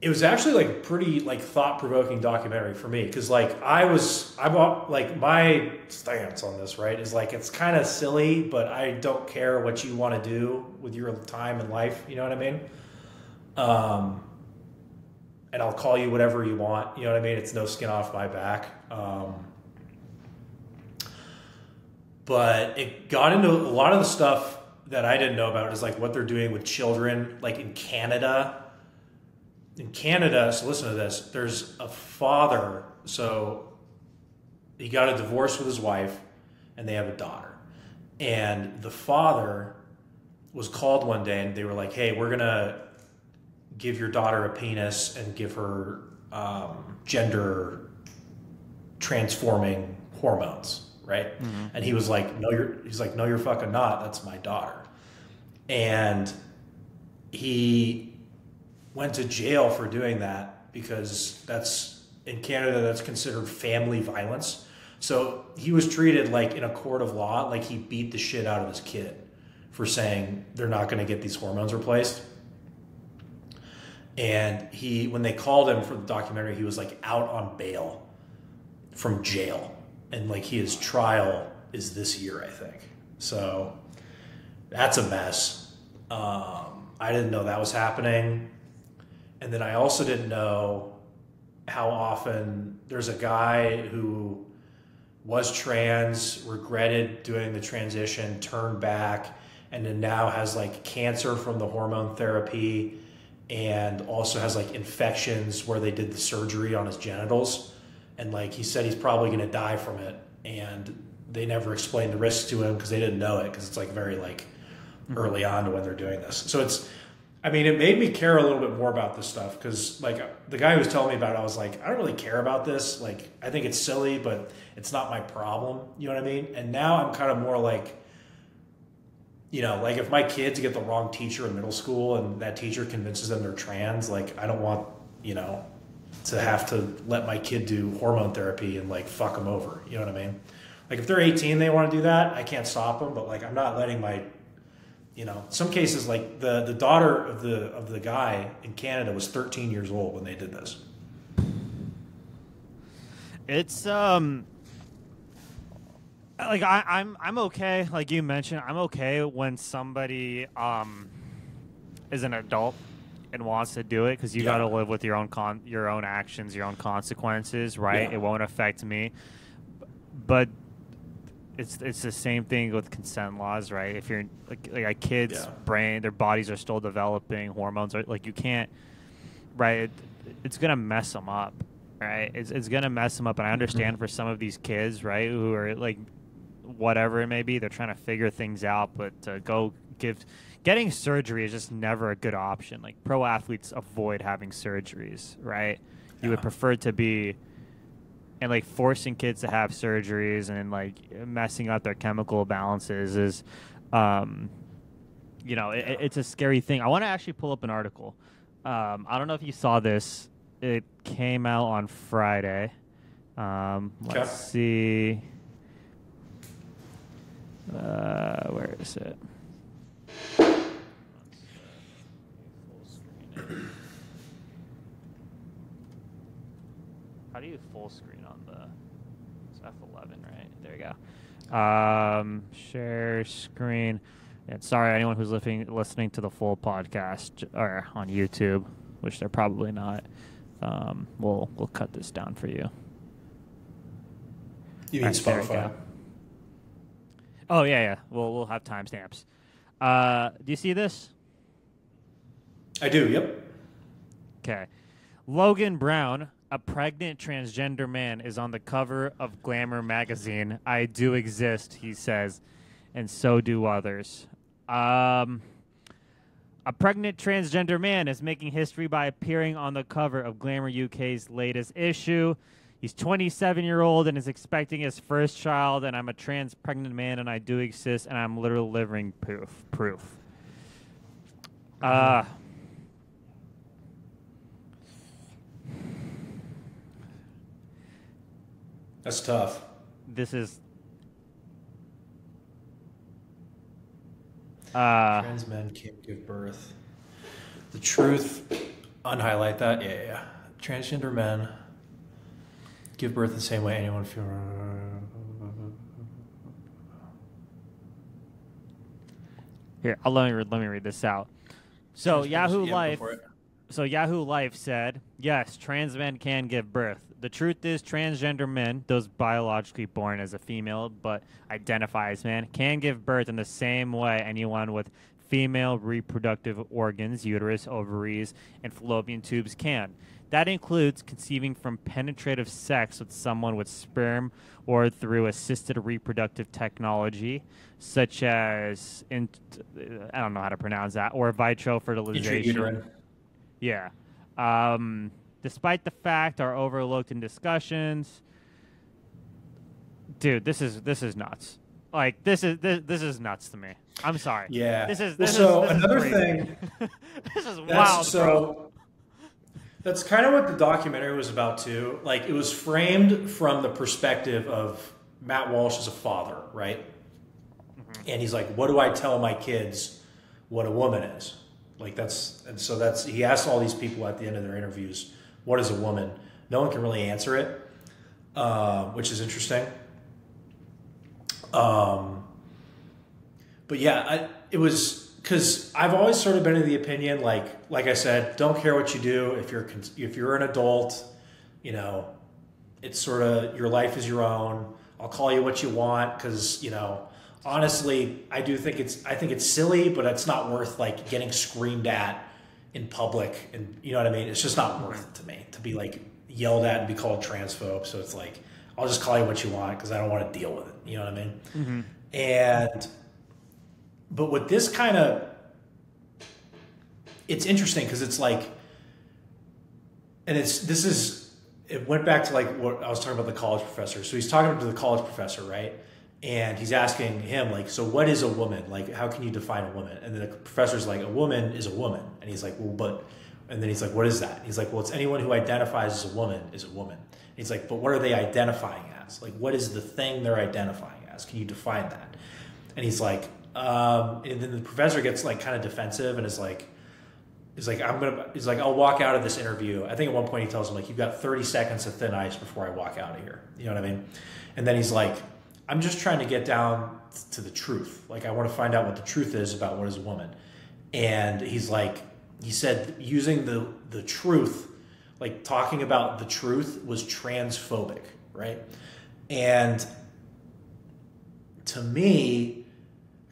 it was actually like pretty like thought provoking documentary for me because like I was I bought like my stance on this right is like it's kind of silly but I don't care what you want to do with your time and life you know what I mean? Um and I'll call you whatever you want you know what I mean? It's no skin off my back um but it got into a lot of the stuff that I didn't know about is like what they're doing with children like in Canada in Canada, so listen to this. There's a father, so he got a divorce with his wife, and they have a daughter. And the father was called one day, and they were like, "Hey, we're gonna give your daughter a penis and give her um, gender transforming hormones, right?" And he was like, "No, you're." He's like, "No, you're fucking not. That's my daughter." And he went to jail for doing that because that's in Canada that's considered family violence. So he was treated like in a court of law, like he beat the shit out of his kid for saying they're not going to get these hormones replaced. And he, when they called him for the documentary, he was like out on bail from jail, and like his trial is this year, I think. So that's a mess. Um, I didn't know that was happening. And then I also didn't know how often there's a guy who was trans, regretted doing the transition, turned back, and then now has like cancer from the hormone therapy and also has like infections where they did the surgery on his genitals. And like he said, he's probably going to die from it. and they never explained the risks to him because they didn't know it because it's like very like mm-hmm. early on to when they're doing this. So it's, I mean, it made me care a little bit more about this stuff because like the guy who was telling me about it, I was like, I don't really care about this. Like, I think it's silly, but it's not my problem. You know what I mean? And now I'm kind of more like, you know, like if my kids get the wrong teacher in middle school and that teacher convinces them they're trans, like I don't want, you know, to have to let my kid do hormone therapy and like fuck them over. You know what I mean? Like if they're 18, they want to do that. I can't stop them, but like I'm not letting my, you know, some cases like the the daughter of the of the guy in Canada was 13 years old when they did this. It's um like I, I'm I'm okay. Like you mentioned, I'm okay when somebody um is an adult and wants to do it because you Yeah. got to live with your own con your own actions, your own consequences, right? Yeah. It won't affect me, but it's it's the same thing with consent laws, right? If you're like like a kid's Yeah. brain, their bodies are still developing, hormones are like you can't, right? It, it's gonna mess them up, right? It's it's gonna mess them up, and I mm-hmm. understand for some of these kids, right, who are like whatever it may be, they're trying to figure things out, but to go give getting surgery is just never a good option. Like pro athletes avoid having surgeries, right? You would prefer to be and like forcing kids to have surgeries and like messing up their chemical balances is um you know it, it's a scary thing. I want to actually pull up an article. Um i don't know if you saw this. It came out on friday. Um let's see. Uh where is it How do you full screen on the it's F11, right? There you go. Um, share screen. And sorry, anyone who's listening listening to the full podcast or on YouTube, which they're probably not. Um, we'll we'll cut this down for you. You mean we Spotify? Oh yeah, yeah. We'll we'll have timestamps. Uh, do you see this? I do. Yep. Okay. Logan Brown, a pregnant transgender man, is on the cover of Glamour magazine. I do exist, he says, and so do others. Um, a pregnant transgender man is making history by appearing on the cover of Glamour UK's latest issue. He's 27 year old and is expecting his first child, and I'm a trans pregnant man, and I do exist, and I'm literally living proof. Proof. Uh, That's tough. this is uh Trans men can't give birth. The truth. Unhighlight that. Yeah, yeah, yeah. Transgender men give birth the same way anyone feel. here I'll let me read, let me read this out so yahoo Yeah, life. So yahoo life said yes trans men can give birth. The truth is transgender men those biologically born as a female but identify as man can give birth in the same way anyone with female reproductive organs uterus ovaries and fallopian tubes can. That includes conceiving from penetrative sex with someone with sperm or through assisted reproductive technology such as in, I don't know how to pronounce that or vitro fertilization. Intrauterine. Yeah. Um, despite the fact are overlooked in discussions. Dude, this is this is nuts. Like this is this, this is nuts to me. I'm sorry. Yeah. This is Well, this so is, this another crazy. thing- [laughs] this is That's wild, so. bro. That's kind of what the documentary was about too. Like it was framed from the perspective of Matt Walsh as a father, right? And he's like, "What do I tell my kids what a woman is?" Like that's and so that's he asked all these people at the end of their interviews, "What is a woman?" No one can really answer it, uh, which is interesting. Um, but yeah, I, it was because I've always sort of been of the opinion, like like I said, don't care what you do if you're if you're an adult, you know, it's sort of your life is your own. I'll call you what you want because you know, honestly, I do think it's I think it's silly, but it's not worth like getting screamed at in public, and you know what I mean. It's just not worth it to me to be like yelled at and be called transphobe. So it's like I'll just call you what you want because I don't want to deal with it. You know what I mean? Mm-hmm. And but with this kind of, it's interesting because it's like, and it's this is it went back to like what I was talking about the college professor. So he's talking to the college professor, right? And he's asking him like, so what is a woman? Like, how can you define a woman? And then the professor's like, a woman is a woman. And he's like, well, but, and then he's like, what is that? he's like, well, it's anyone who identifies as a woman is a woman. And he's like, but what are they identifying as? Like, what is the thing they're identifying as? Can you define that? And he's like, um, and then the professor gets like kind of defensive and is like, He's like, I'm gonna. He's like, I'll walk out of this interview. I think at one point he tells him like, you've got 30 seconds of thin ice before I walk out of here. You know what I mean? And then he's like, I'm just trying to get down to the truth. Like, I want to find out what the truth is about what is a woman. And he's like, he said using the the truth, like talking about the truth was transphobic, right? And to me,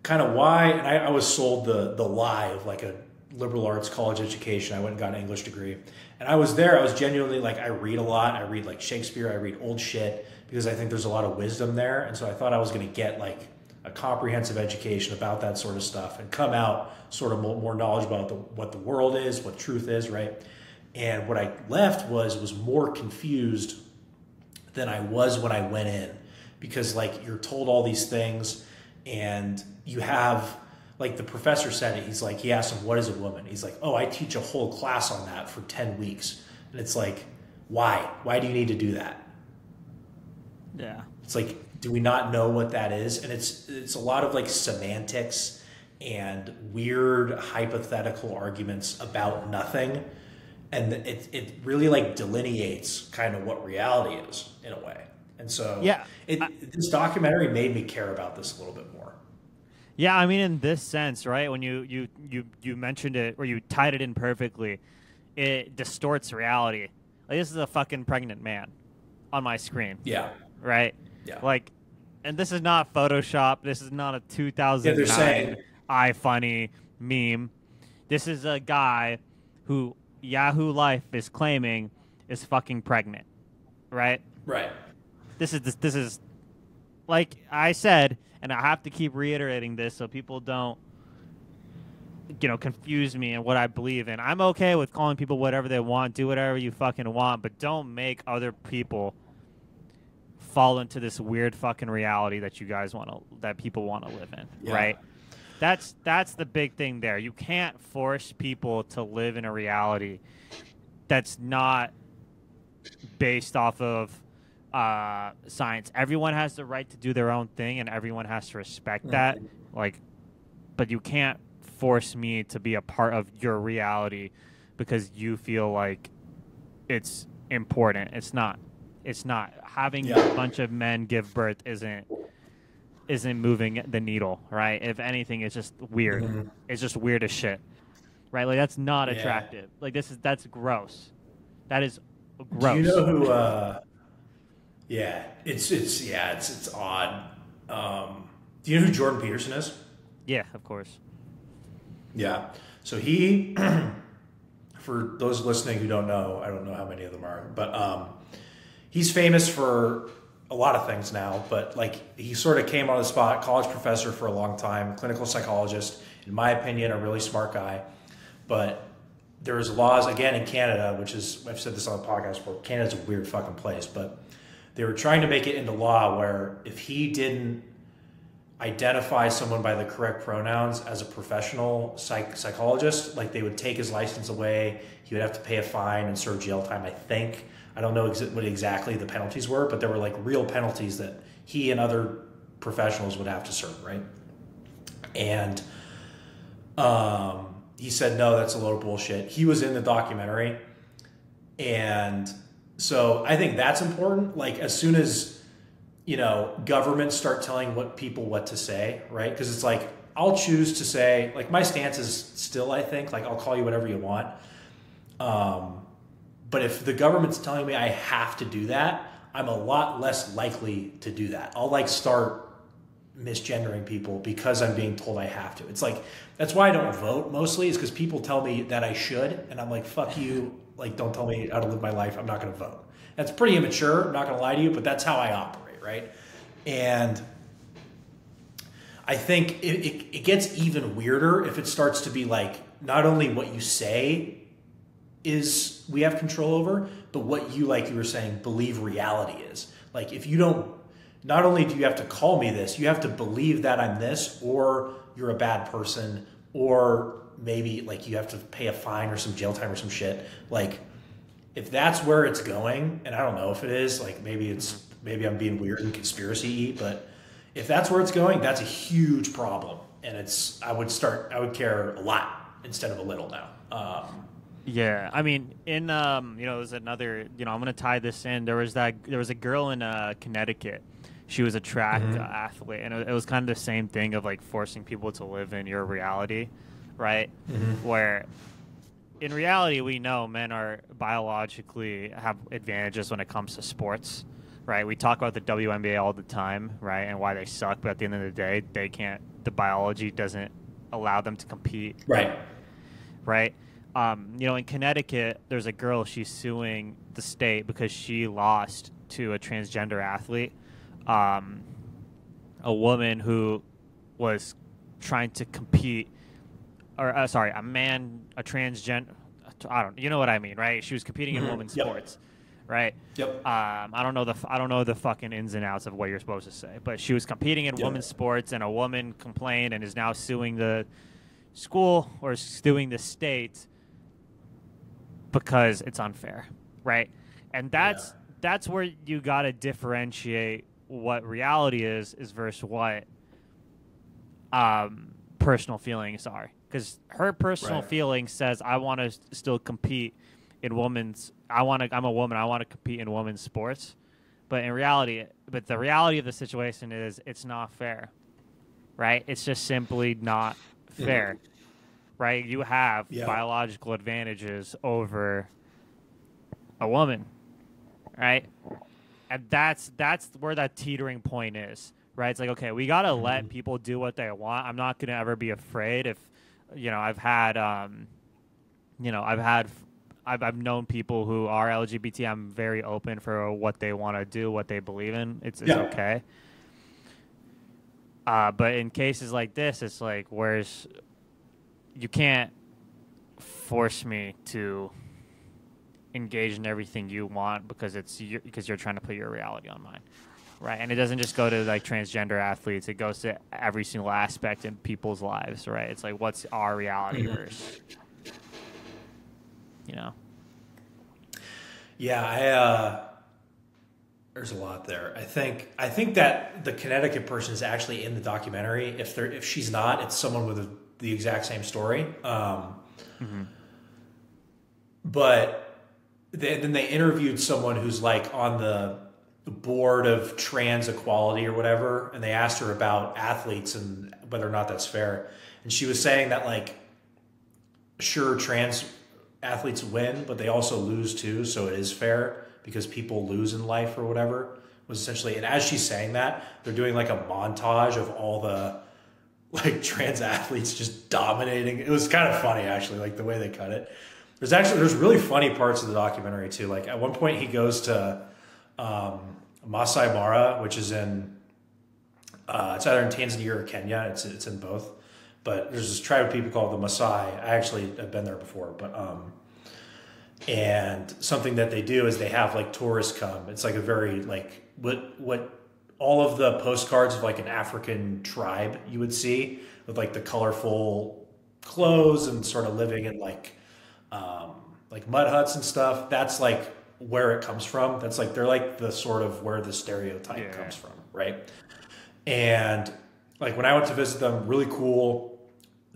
kind of why, and I, I was sold the the lie of like a liberal arts college education. I went and got an English degree. And I was there, I was genuinely like, I read a lot. I read like Shakespeare, I read old shit because I think there's a lot of wisdom there. And so I thought I was going to get like a comprehensive education about that sort of stuff and come out sort of more knowledgeable about the, what the world is, what truth is, right? And what I left was was more confused than I was when I went in because like you're told all these things and you have like the professor said it. He's like he asked him what is a woman? He's like oh i teach a whole class on that for 10 weeks. And it's like why? Why do you need to do that Yeah. it's like do we not know what that is and it's it's a lot of like semantics and weird hypothetical arguments about nothing and it, it really like delineates kind of what reality is in a way and so Yeah, it, this documentary made me care about this a little bit more Yeah, I mean, in this sense, right? When you you you you mentioned it or you tied it in perfectly, it distorts reality. Like this is a fucking pregnant man on my screen, yeah right? Yeah. Like, and this is not Photoshop. This is not a Yeah, they're 2009 saying- iFunny meme. This is a guy who Yahoo Life is claiming is fucking pregnant, right? right this is this, this is like I said, and I have to keep reiterating this so people don't you know confuse me and what I believe in. I'm okay with calling people whatever they want, do whatever you fucking want, but don't make other people fall into this weird fucking reality that you guys want to that people want to live in, Yeah. right? That's that's the big thing there. You can't force people to live in a reality that's not based off of uh, science. Everyone has the right to do their own thing, and everyone has to respect that. Like, but you can't force me to be a part of your reality because you feel like it's important. It's not. It's not. Having Yeah. a bunch of men give birth isn't isn't moving the needle, right? If anything, it's just weird. Mhm. It's just weird as shit, right? Like that's not Yeah. attractive. Like this is that's gross. That is gross. Do you know who? Uh, yeah, it's it's yeah, it's it's odd. Um, do you know who Jordan Peterson is? Yeah, of course. Yeah. So he, [clears throat] for those listening who don't know, I don't know how many of them are, but um, he's famous for a lot of things now. But like he sort of came on the spot, college professor for a long time, clinical psychologist. In my opinion, a really smart guy. But there's laws again in Canada, which is I've said this on the podcast before. Canada's a weird fucking place, but they were trying to make it into law where if he didn't identify someone by the correct pronouns as a professional psych- psychologist, like they would take his license away. He would have to pay a fine and serve jail time. I think I don't know ex- what exactly the penalties were, but there were like real penalties that he and other professionals would have to serve, right? And um, he said, no, that's a load of bullshit. He was in the documentary. And so I think that's important. Like, as soon as, you know, governments start telling what people what to say, right? Because it's like, I'll choose to say, like, my stance is still, I think, like, I'll call you whatever you want. Um, but if the government's telling me I have to do that, I'm a lot less likely to do that. I'll like start misgendering people because I'm being told I have to. It's like that's why I don't vote mostly is because people tell me that I should, and I'm like, fuck you. Like, don't tell me how to live my life. I'm not going to vote. That's pretty immature. I'm not going to lie to you, but that's how I operate, right? And I think it, it, it gets even weirder if it starts to be like not only what you say is we have control over, but what you, like you were saying, believe reality is. Like if you don't, not only do you have to call me this, you have to believe that I'm this, or you're a bad person, or maybe like you have to pay a fine or some jail time or some shit. Like if that's where it's going, and I don't know if it is, like maybe it's maybe I'm being weird and conspiracy but if that's where it's going, that's a huge problem. And it's I would start I would care a lot instead of a little now. Um, yeah, I mean, in um, you know, there's another. You know, I'm gonna tie this in. There was that. There was a girl in uh, Connecticut. She was a track Mhm. uh, athlete, and it, it was kind of the same thing of like forcing people to live in your reality, right? Where, in reality, we know men are biologically have advantages when it comes to sports, right? We talk about the WNBA all the time, right, and why they suck, but at the end of the day, they can't. The biology doesn't allow them to compete right. right? Um, you know, in Connecticut, there's a girl she's suing the state because she lost to a transgender athlete, um, a woman who was trying to compete, or uh, sorry, a man, a transgender. I don't, you know what I mean, right? She was competing in Mhm. women's Yep. sports, right? Yep. Um, I don't know the I don't know the fucking ins and outs of what you're supposed to say, but she was competing in Yeah. women's sports, and a woman complained and is now suing the school or suing the state because it's unfair, right? And that's Yeah. that's where you got to differentiate what reality is is versus what um, personal feelings are. Because her personal Right. feeling says, "I want to still compete in women's. I want to. I'm a woman. I want to compete in women's sports." But in reality, but the reality of the situation is, it's not fair, right? It's just simply not fair, right? You have Yeah. biological advantages over a woman, right? And that's that's where that teetering point is, right? It's like, okay, we gotta let people do what they want. I'm not gonna ever be afraid if, you know, I've had, um, you know, I've had, I've, I've known people who are LGBT. I'm very open for what they want to do, what they believe in. It's, it's Yeah. okay. Uh, but in cases like this, it's like, where's, you can't force me to engage in everything you want because it's your, because you're trying to put your reality on mine right and it doesn't just go to like transgender athletes it goes to every single aspect in people's lives right it's like what's our reality versus you know Yeah, I uh there's a lot there. I think I think that the Connecticut person is actually in the documentary. If they're if she's not, it's someone with a, the exact same story. Um, But they, then they interviewed someone who's like on the board of trans equality or whatever, and they asked her about athletes and whether or not that's fair. And she was saying that like sure trans athletes win, but they also lose too, so it is fair because people lose in life or whatever. Was essentially, and as she's saying that, they're doing like a montage of all the like [laughs] trans athletes just dominating. It was kind of funny actually, like the way they cut it. There's actually there's really funny parts of the documentary too. Like at one point he goes to um, Masai Mara, which is in uh, it's either in Tanzania or Kenya. It's it's in both. But there's this tribe of people called the Maasai. I actually have been there before, but um, and something that they do is they have like tourists come. It's like a very like what what all of the postcards of like an African tribe you would see with like the colorful clothes and sort of living in like um, like mud huts and stuff. That's like where it comes from. That's like they're like the sort of where the stereotype Yeah. comes from, right? And like when I went to visit them, really cool.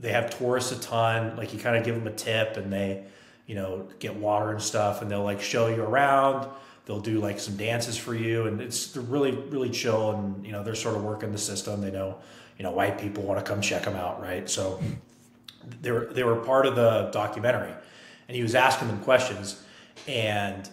They have tourists a ton. Like you kind of give them a tip, and they, you know, get water and stuff, and they'll like show you around. They'll do like some dances for you, and it's really really chill. And you know, they're sort of working the system. They know, you know, white people want to come check them out, right? So they were they were part of the documentary, and he was asking them questions, and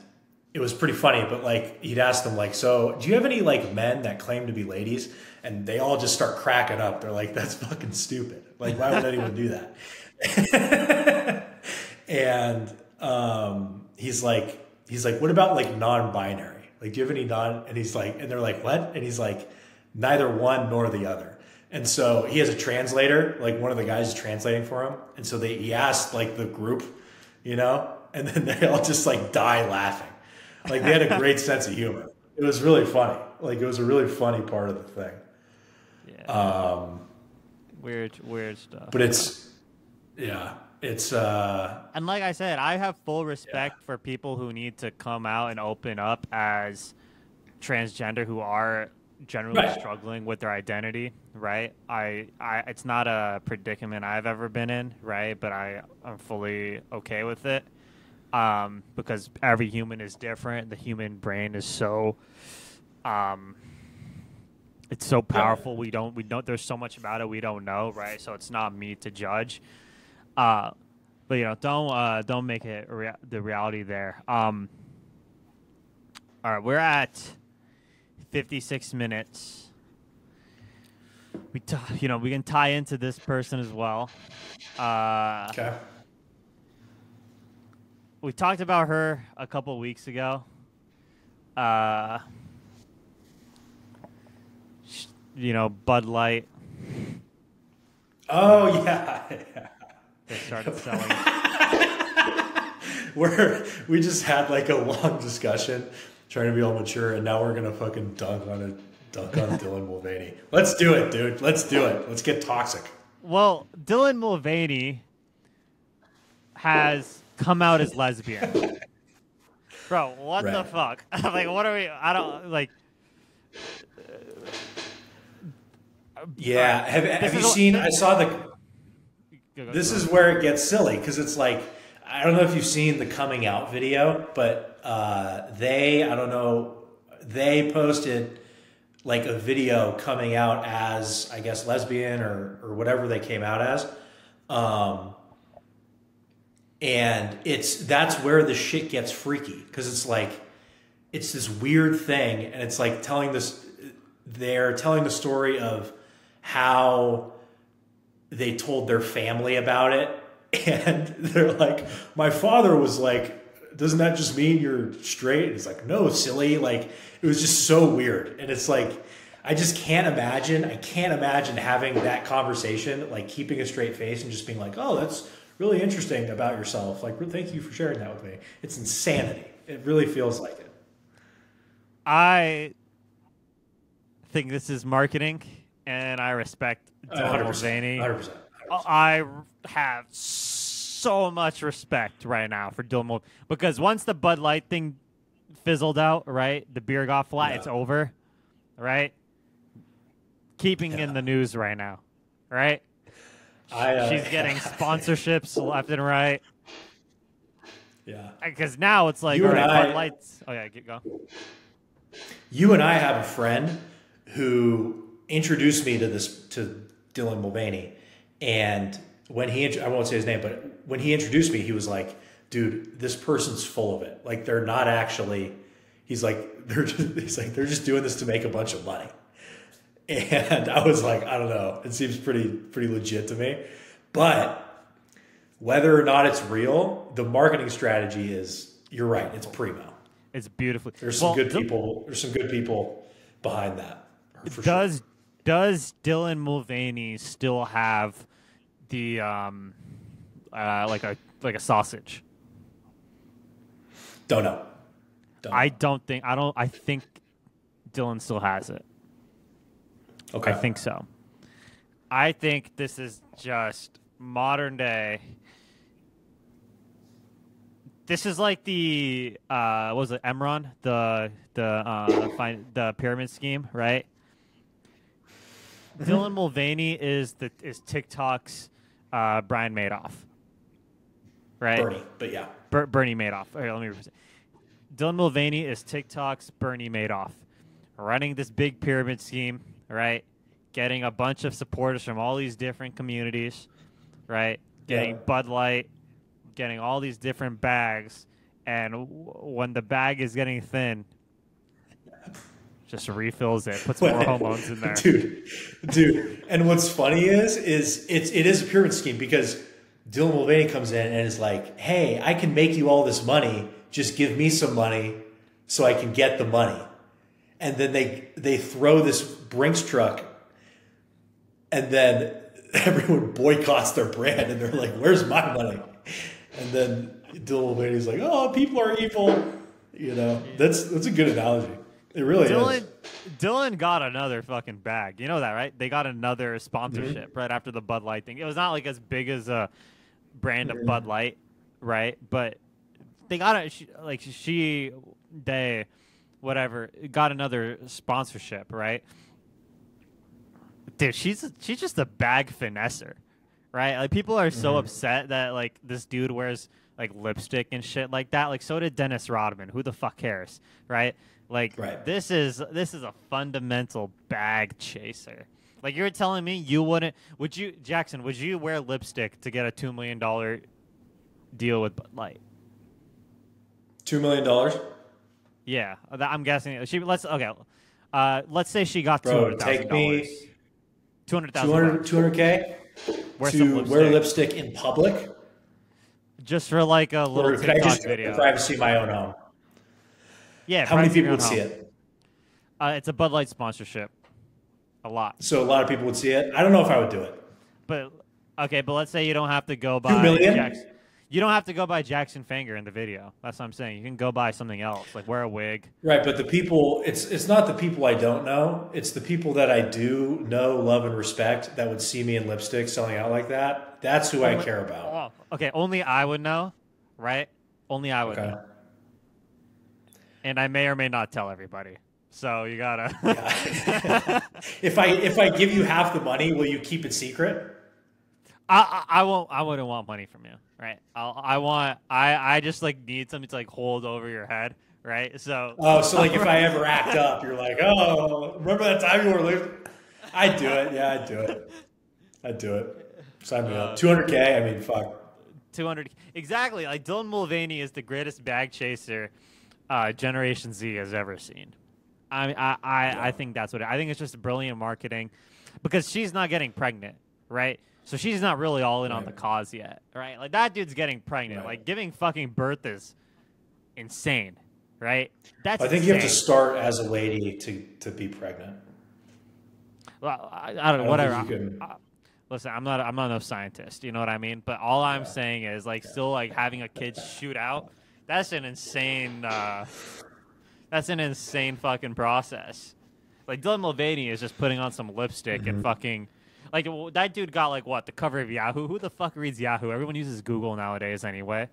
it was pretty funny. But like he'd ask them like, "So, do you have any like men that claim to be ladies?" And they all just start cracking up. They're like, "That's [laughs] fucking stupid. Like, why would anyone do that?" [laughs] and um, he's like, he's like, what about like non-binary? Like, do you have any non? And he's like, and they're like, what? And he's like, neither one nor the other. And so he has a translator, like one of the guys is translating for him. And so they he asked like the group, you know, and then they all just like die laughing. Like they had a great sense of humor. It was really funny. Like it was a really funny part of the thing. Yeah. Um, weird, weird stuff. but it's yeah, it's uh And like I said, I have full respect for people who need to come out and open up as transgender who are generally Right. struggling with their identity, right? I, I it's not a predicament I've ever been in, right? But I I'm fully okay with it. Um, because every human is different. The human brain is so um it's so powerful. We don't we don't there's so much about it we don't know, right? So it's not me to judge. Uh but you know, don't uh, don't make it rea- the reality there. Um, all right, we're at 56 minutes. We, t- you know, we can tie into this person as well. Uh, okay. we talked about her a couple weeks ago. Uh, you know, Bud Light. Oh yeah. [laughs] They started selling. [laughs] We're we just had like a long discussion trying to be all mature and now we're gonna fucking dunk on a dunk on [laughs] Dylan Mulvaney. Let's do it, dude. Let's do it. Let's get toxic. Well, Dylan Mulvaney has come out as lesbian. Bro, what the fuck? like, what are we? I don't like. Yeah. Have, have you seen I saw the This is where it gets silly because it's like I don't know if you've seen the coming out video, but uh, they I don't know they posted like a video coming out as I guess lesbian or or whatever they came out as, um, and it's that's where the shit gets freaky because it's like it's this weird thing and it's like telling this they're telling the story of how they told their family about it. [laughs] And they're like my father was like doesn't that just mean you're straight? And it's like no silly. Like it was just so weird. And it's like i just can't imagine i can't imagine having that conversation like keeping a straight face and just being like oh that's really interesting about yourself. Like thank you for sharing that with me. It's insanity. It really feels like it. I think this is marketing, and I respect Dylan 100%, Mulvaney. 100%, 100%. I have so much respect right now for Dylan Mulvaney because once the Bud Light thing fizzled out, right, the beer got flat, Yeah. it's over, right. Keeping in the news right now, right. I, uh, She's getting [laughs] sponsorships left and right yeah because now it's like You all right, I- Bud Lights. Oh yeah, get go. You and I have a friend who introduced me to this to Dylan Mulvaney, and when he I won't say his name, but when he introduced me, he was like, "Dude, this person's full of it. Like they're not actually." He's like, [laughs] "They're just." He's like, "They're just doing this to make a bunch of money." And I was like, "I don't know. It seems pretty pretty legit to me," but whether or not it's real, the marketing strategy is. You're right. It's primo. It's beautifully. There's some Well, good people. There's some good people behind that. For sure. Does Dylan Mulvaney still have the um uh like a like a sausage? Don't know. Don't I know. don't think I don't I think Dylan still has it. okay. I think so. I think this is just modern day. This is like the uh, what was it Enron the the uh, the pyramid scheme, right? [laughs] Dylan Mulvaney is the is TikTok's uh, Brian Madoff, right? Bernie, but yeah. Ber- Bernie Madoff. Okay, let me. represent- Dylan Mulvaney is TikTok's Bernie Madoff, running this big pyramid scheme, right? Getting a bunch of supporters from all these different communities, right? Getting Yeah. Bud Light, getting all these different bags, and w- when the bag is getting thin, just refills it, puts more hormones in there. dude, dude. And what's funny is, is it's it is a pyramid scheme because Dylan Mulvaney comes in and is like, "Hey, I can make you all this money Just give me some money so I can get the money. And then they they throw this Brinks truck, and then [laughs] everyone boycotts their brand, and they're like, "Where's my money?" And then Dylan Mulvaney's like, "Oh, people are evil." You know, that's that's a good analogy. It really Dylan, is. Dylan got another fucking bag. You know that, right? They got another sponsorship Mm-hmm. right after the Bud Light thing. It was not like as big as a brand of Bud Light, right? But they got it. She, like she, they, whatever, got another sponsorship, right? Dude, she's she's just a bag finesser, right? Like people are so upset that like this dude wears like lipstick and shit like that. Like so did Dennis Rodman. Who the fuck cares, right? Like Right. this is this is a fundamental bag chaser. Like you're telling me you wouldn't? Would you, Jackson? Would you wear lipstick to get a two million dollar deal with Bud Light? Two million dollars, Yeah, I'm guessing she. Let's okay. Uh, let's say she got two hundred thousand dollars. Two hundred 200 thousand. 200k Wear to lipstick. wear lipstick in public, just for like a little or could I TikTok just video. privacy my own home? Yeah, How many people would around see it? Uh, it's a Bud Light sponsorship. A lot, So a lot of people would see it. I don't know if I would do it. but okay. But let's say you don't have to go by million? Jackson. You don't have to go by Jackson Fanger in the video. That's what I'm saying. You can go by something else, like wear a wig. Right, but the people it's it's not the people I don't know. It's the people that I do know, love, and respect that would see me in lipstick selling out like that. That's who I care about. Oh, okay, only I would know, right? Only I would Okay. know, and I may or may not tell everybody. So you gotta. [laughs] If I if I give you half the money, will you keep it secret? I, I I won't. I wouldn't want money from you, right? I'll, I want. I I just like need something to like hold over your head, right? So. Oh, so like if [laughs] I ever act up, you're like, oh, remember that time you were lip? I'd do it. Yeah, I'd do it. I'd do it. Sign me Uh, up. 200k. I mean, fuck. 200 exactly like dylan mulvaney is the greatest bag chaser uh, generation z has ever seen. I i I, I think that's what it, i think it's just brilliant marketing because she's not getting pregnant right? So she's not really all in on the cause yet right? Like that dude's getting pregnant. Right. like giving fucking birth is insane right? That's I think you have to start as a lady to to be pregnant. well, I, I don't know I don't whatever. think you can- I- Listen, I'm not I'm not no scientist, you know what I mean? But all I'm saying is like still like having a kid shoot out, that's an insane uh that's an insane fucking process. Like Dylan Mulvaney is just putting on some lipstick Mm-hmm. and fucking like that dude got like what, the cover of Yahoo? Who the fuck reads Yahoo? Everyone uses Google nowadays anyway.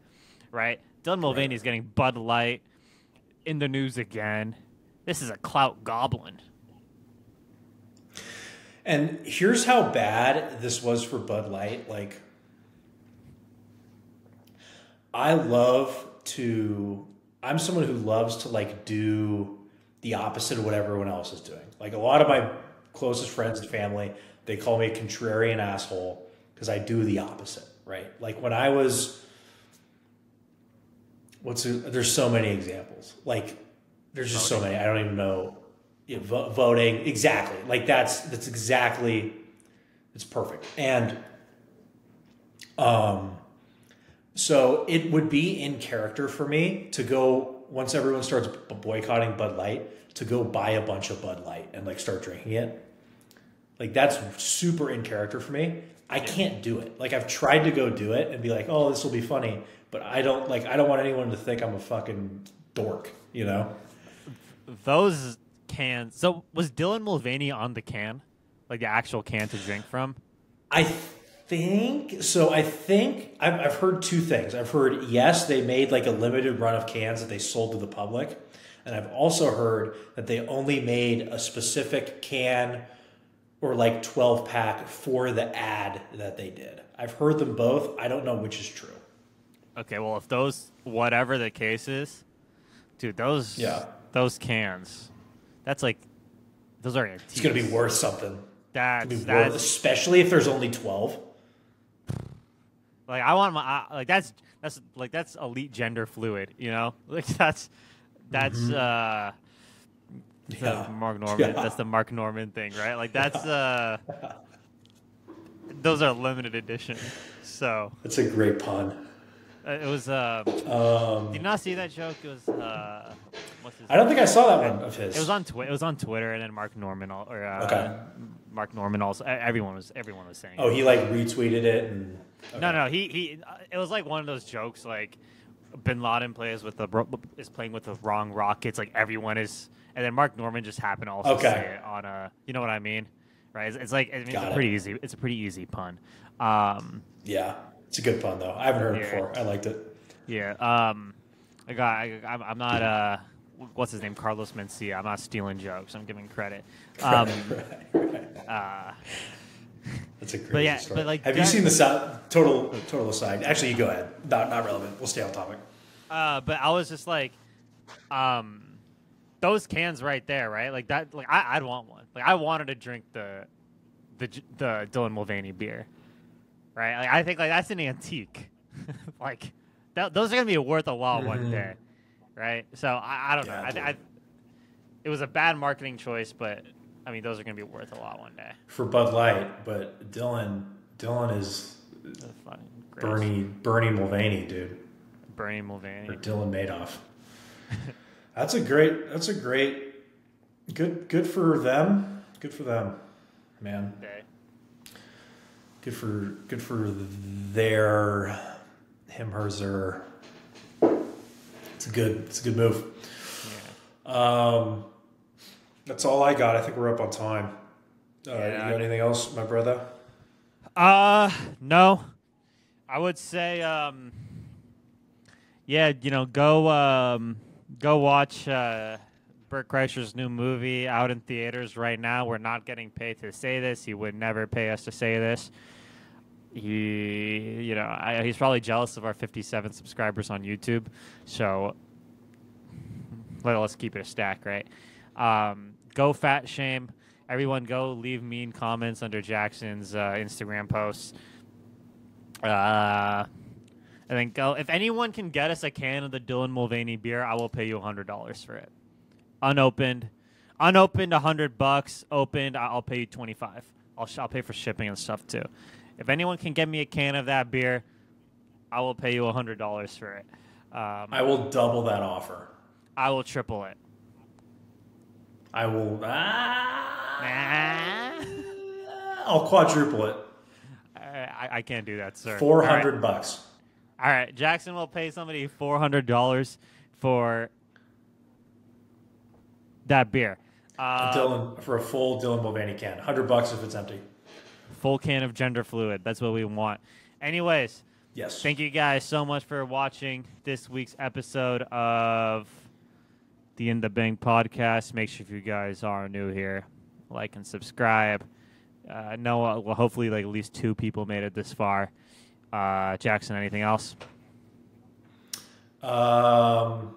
Right? Dylan Mulvaney's getting Bud Light in the news again. This is a clout goblin. And here's how bad this was for Bud Light. Like, I love to, I'm someone who loves to like do the opposite of what everyone else is doing. Like, a lot of my closest friends and family, they call me a contrarian asshole because I do the opposite, right? Like, when I was, what's, there's so many examples. Like, there's just so many. I don't even know, vo- voting exactly like that's that's exactly it's perfect and um so it would be in character for me to go once everyone starts boycotting bud light to go buy a bunch of bud light and like start drinking it. Like that's super in character for me. I can't do it. Like i've tried to go do it and be like oh this will be funny but i don't like i don't want anyone to think i'm a fucking dork you know? Those cans. So was Dylan Mulvaney on the can, like the actual can to drink from? I think so. I think I've, I've heard two things. I've heard yes, they made like a limited run of cans that they sold to the public, and I've also heard that they only made a specific can or like twelve pack for the ad that they did. I've heard them both. I don't know which is true. Okay, well if those whatever the case is, dude, those Yeah. those cans, that's like those are It's gonna be worth something. that's Be worth- especially if there's only twelve. Like I want my like that's that's like that's elite gender fluid, you know? [laughs] Like that's that's uh the Mm-hmm. Yeah. Mark [laughs] Normand. Yeah. That's the Mark Normand thing, right? Like that's uh those are limited edition. So That's a great pun. Uh, It was. Uh, Um, did you not see that joke? It was. Uh, what's his I don't think I saw that one of his. It was on Twi- It was on Twitter, and then Mark Normand, al- or uh, Okay. Mark Normand also. Everyone was everyone was saying. Oh, he like retweeted it and. No, no, he he. It was like one of those jokes, like Bin Laden plays with the is playing with the wrong rockets. Like everyone is, and then Mark Normand just happened to also Okay. say it on a. You know what I mean? Right? It's, it's like I mean, it's it. pretty easy. It's a pretty easy pun. Um, Yeah, it's a good pun though. I haven't heard it before. I liked it. Yeah. Um, I got. I, I'm, I'm not. Uh, what's his name? Carlos Mencia. I'm not stealing jokes. I'm giving credit. [laughs] Um, right, right. uh, That's a crazy yeah, story. but, like, Have you seen the side, total total aside? Actually, you go ahead. Not not relevant. We'll stay on topic. uh, but I was just like, um, those cans right there, right? Like that. Like I, I'd want one. Like I wanted to drink the, the the Dylan Mulvaney beer, right? Like I think like that's an antique. [laughs] like that, those are gonna be worth a while one Mhm. day, right? So I, I don't Yeah, know. I. I, it was a bad marketing choice, but I mean those are gonna be worth a lot one day. For Bud Light, but Dylan Dylan is That's fucking great. Bernie Bernie Mulvaney, dude, Bernie Mulvaney or. Dylan Madoff. [laughs] that's a great. That's a great. Good good for them. Good for them, man. Day. Good for good for their him hers her. It's a good it's a good move. Yeah. Um, that's all I got. I think we're up on time. Uh, you Yeah, I- got anything else, my brother? Uh, no. I would say, um, yeah, you know, go, um, go watch uh, Bert Kreischer's new movie out in theaters right now. We're not getting paid to say this. He would never pay us to say this. He, you know, I, he's probably jealous of our 57 subscribers on YouTube. So let, us keep it a stack, right? Um, go fat shame. Everyone go leave mean comments under Jackson's uh, Instagram posts. Uh, and then go. If anyone can get us a can of the Dylan Mulvaney beer, I will pay you hundred dollars for it. Unopened, unopened, hundred bucks. Opened, I'll pay you twenty five. I'll sh- I'll pay for shipping and stuff too. If anyone can get me a can of that beer, I will pay you hundred dollars for it. Um, I will double that offer. I will triple it. I will. Ah, Nah. I'll quadruple it. I, I- I can't do that, sir. Four hundred All right. bucks. All right, Jackson will pay somebody four hundred dollars for that beer. Uh, Dylan for a full Dylan Mulvaney can. Hundred bucks if it's empty. full can of gender fluid. That's what we want. Anyways, Yes. thank you guys so much for watching this week's episode of the In the Bank podcast. Make sure if you guys are new here, like and subscribe. Uh, no, uh, well, hopefully, like at least two people made it this far. Uh, Jackson, anything else? Um,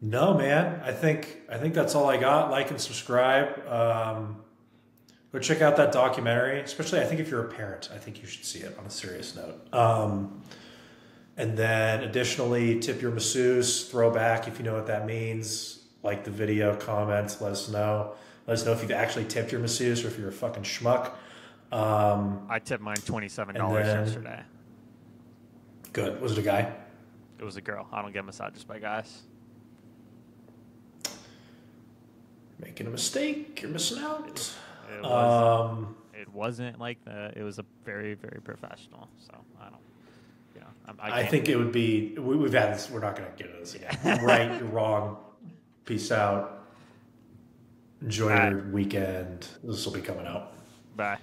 no, man. I think I think that's all I got. Like and subscribe. Um, go check out that documentary. Especially, I think if you're a parent, I think you should see it. On a serious note. Um, and then, additionally, tip your masseuse. Throwback, if you know what that means. Like the video, comment, let us know. Let us know if you've actually tipped your masseuse or if you're a fucking schmuck. Um, I tipped mine twenty-seven dollars then- yesterday. good. Was it a guy? It was a girl. I don't get massages by guys. Making a mistake. You're missing out. It was. Um, it wasn't like the. It was a very, very professional. So I don't. You know, I'm, I, I think it would be. We, we've had this. We're not going to get into this again. [laughs] right, you're wrong. Peace out. Enjoy your weekend. This will be coming out. Bye.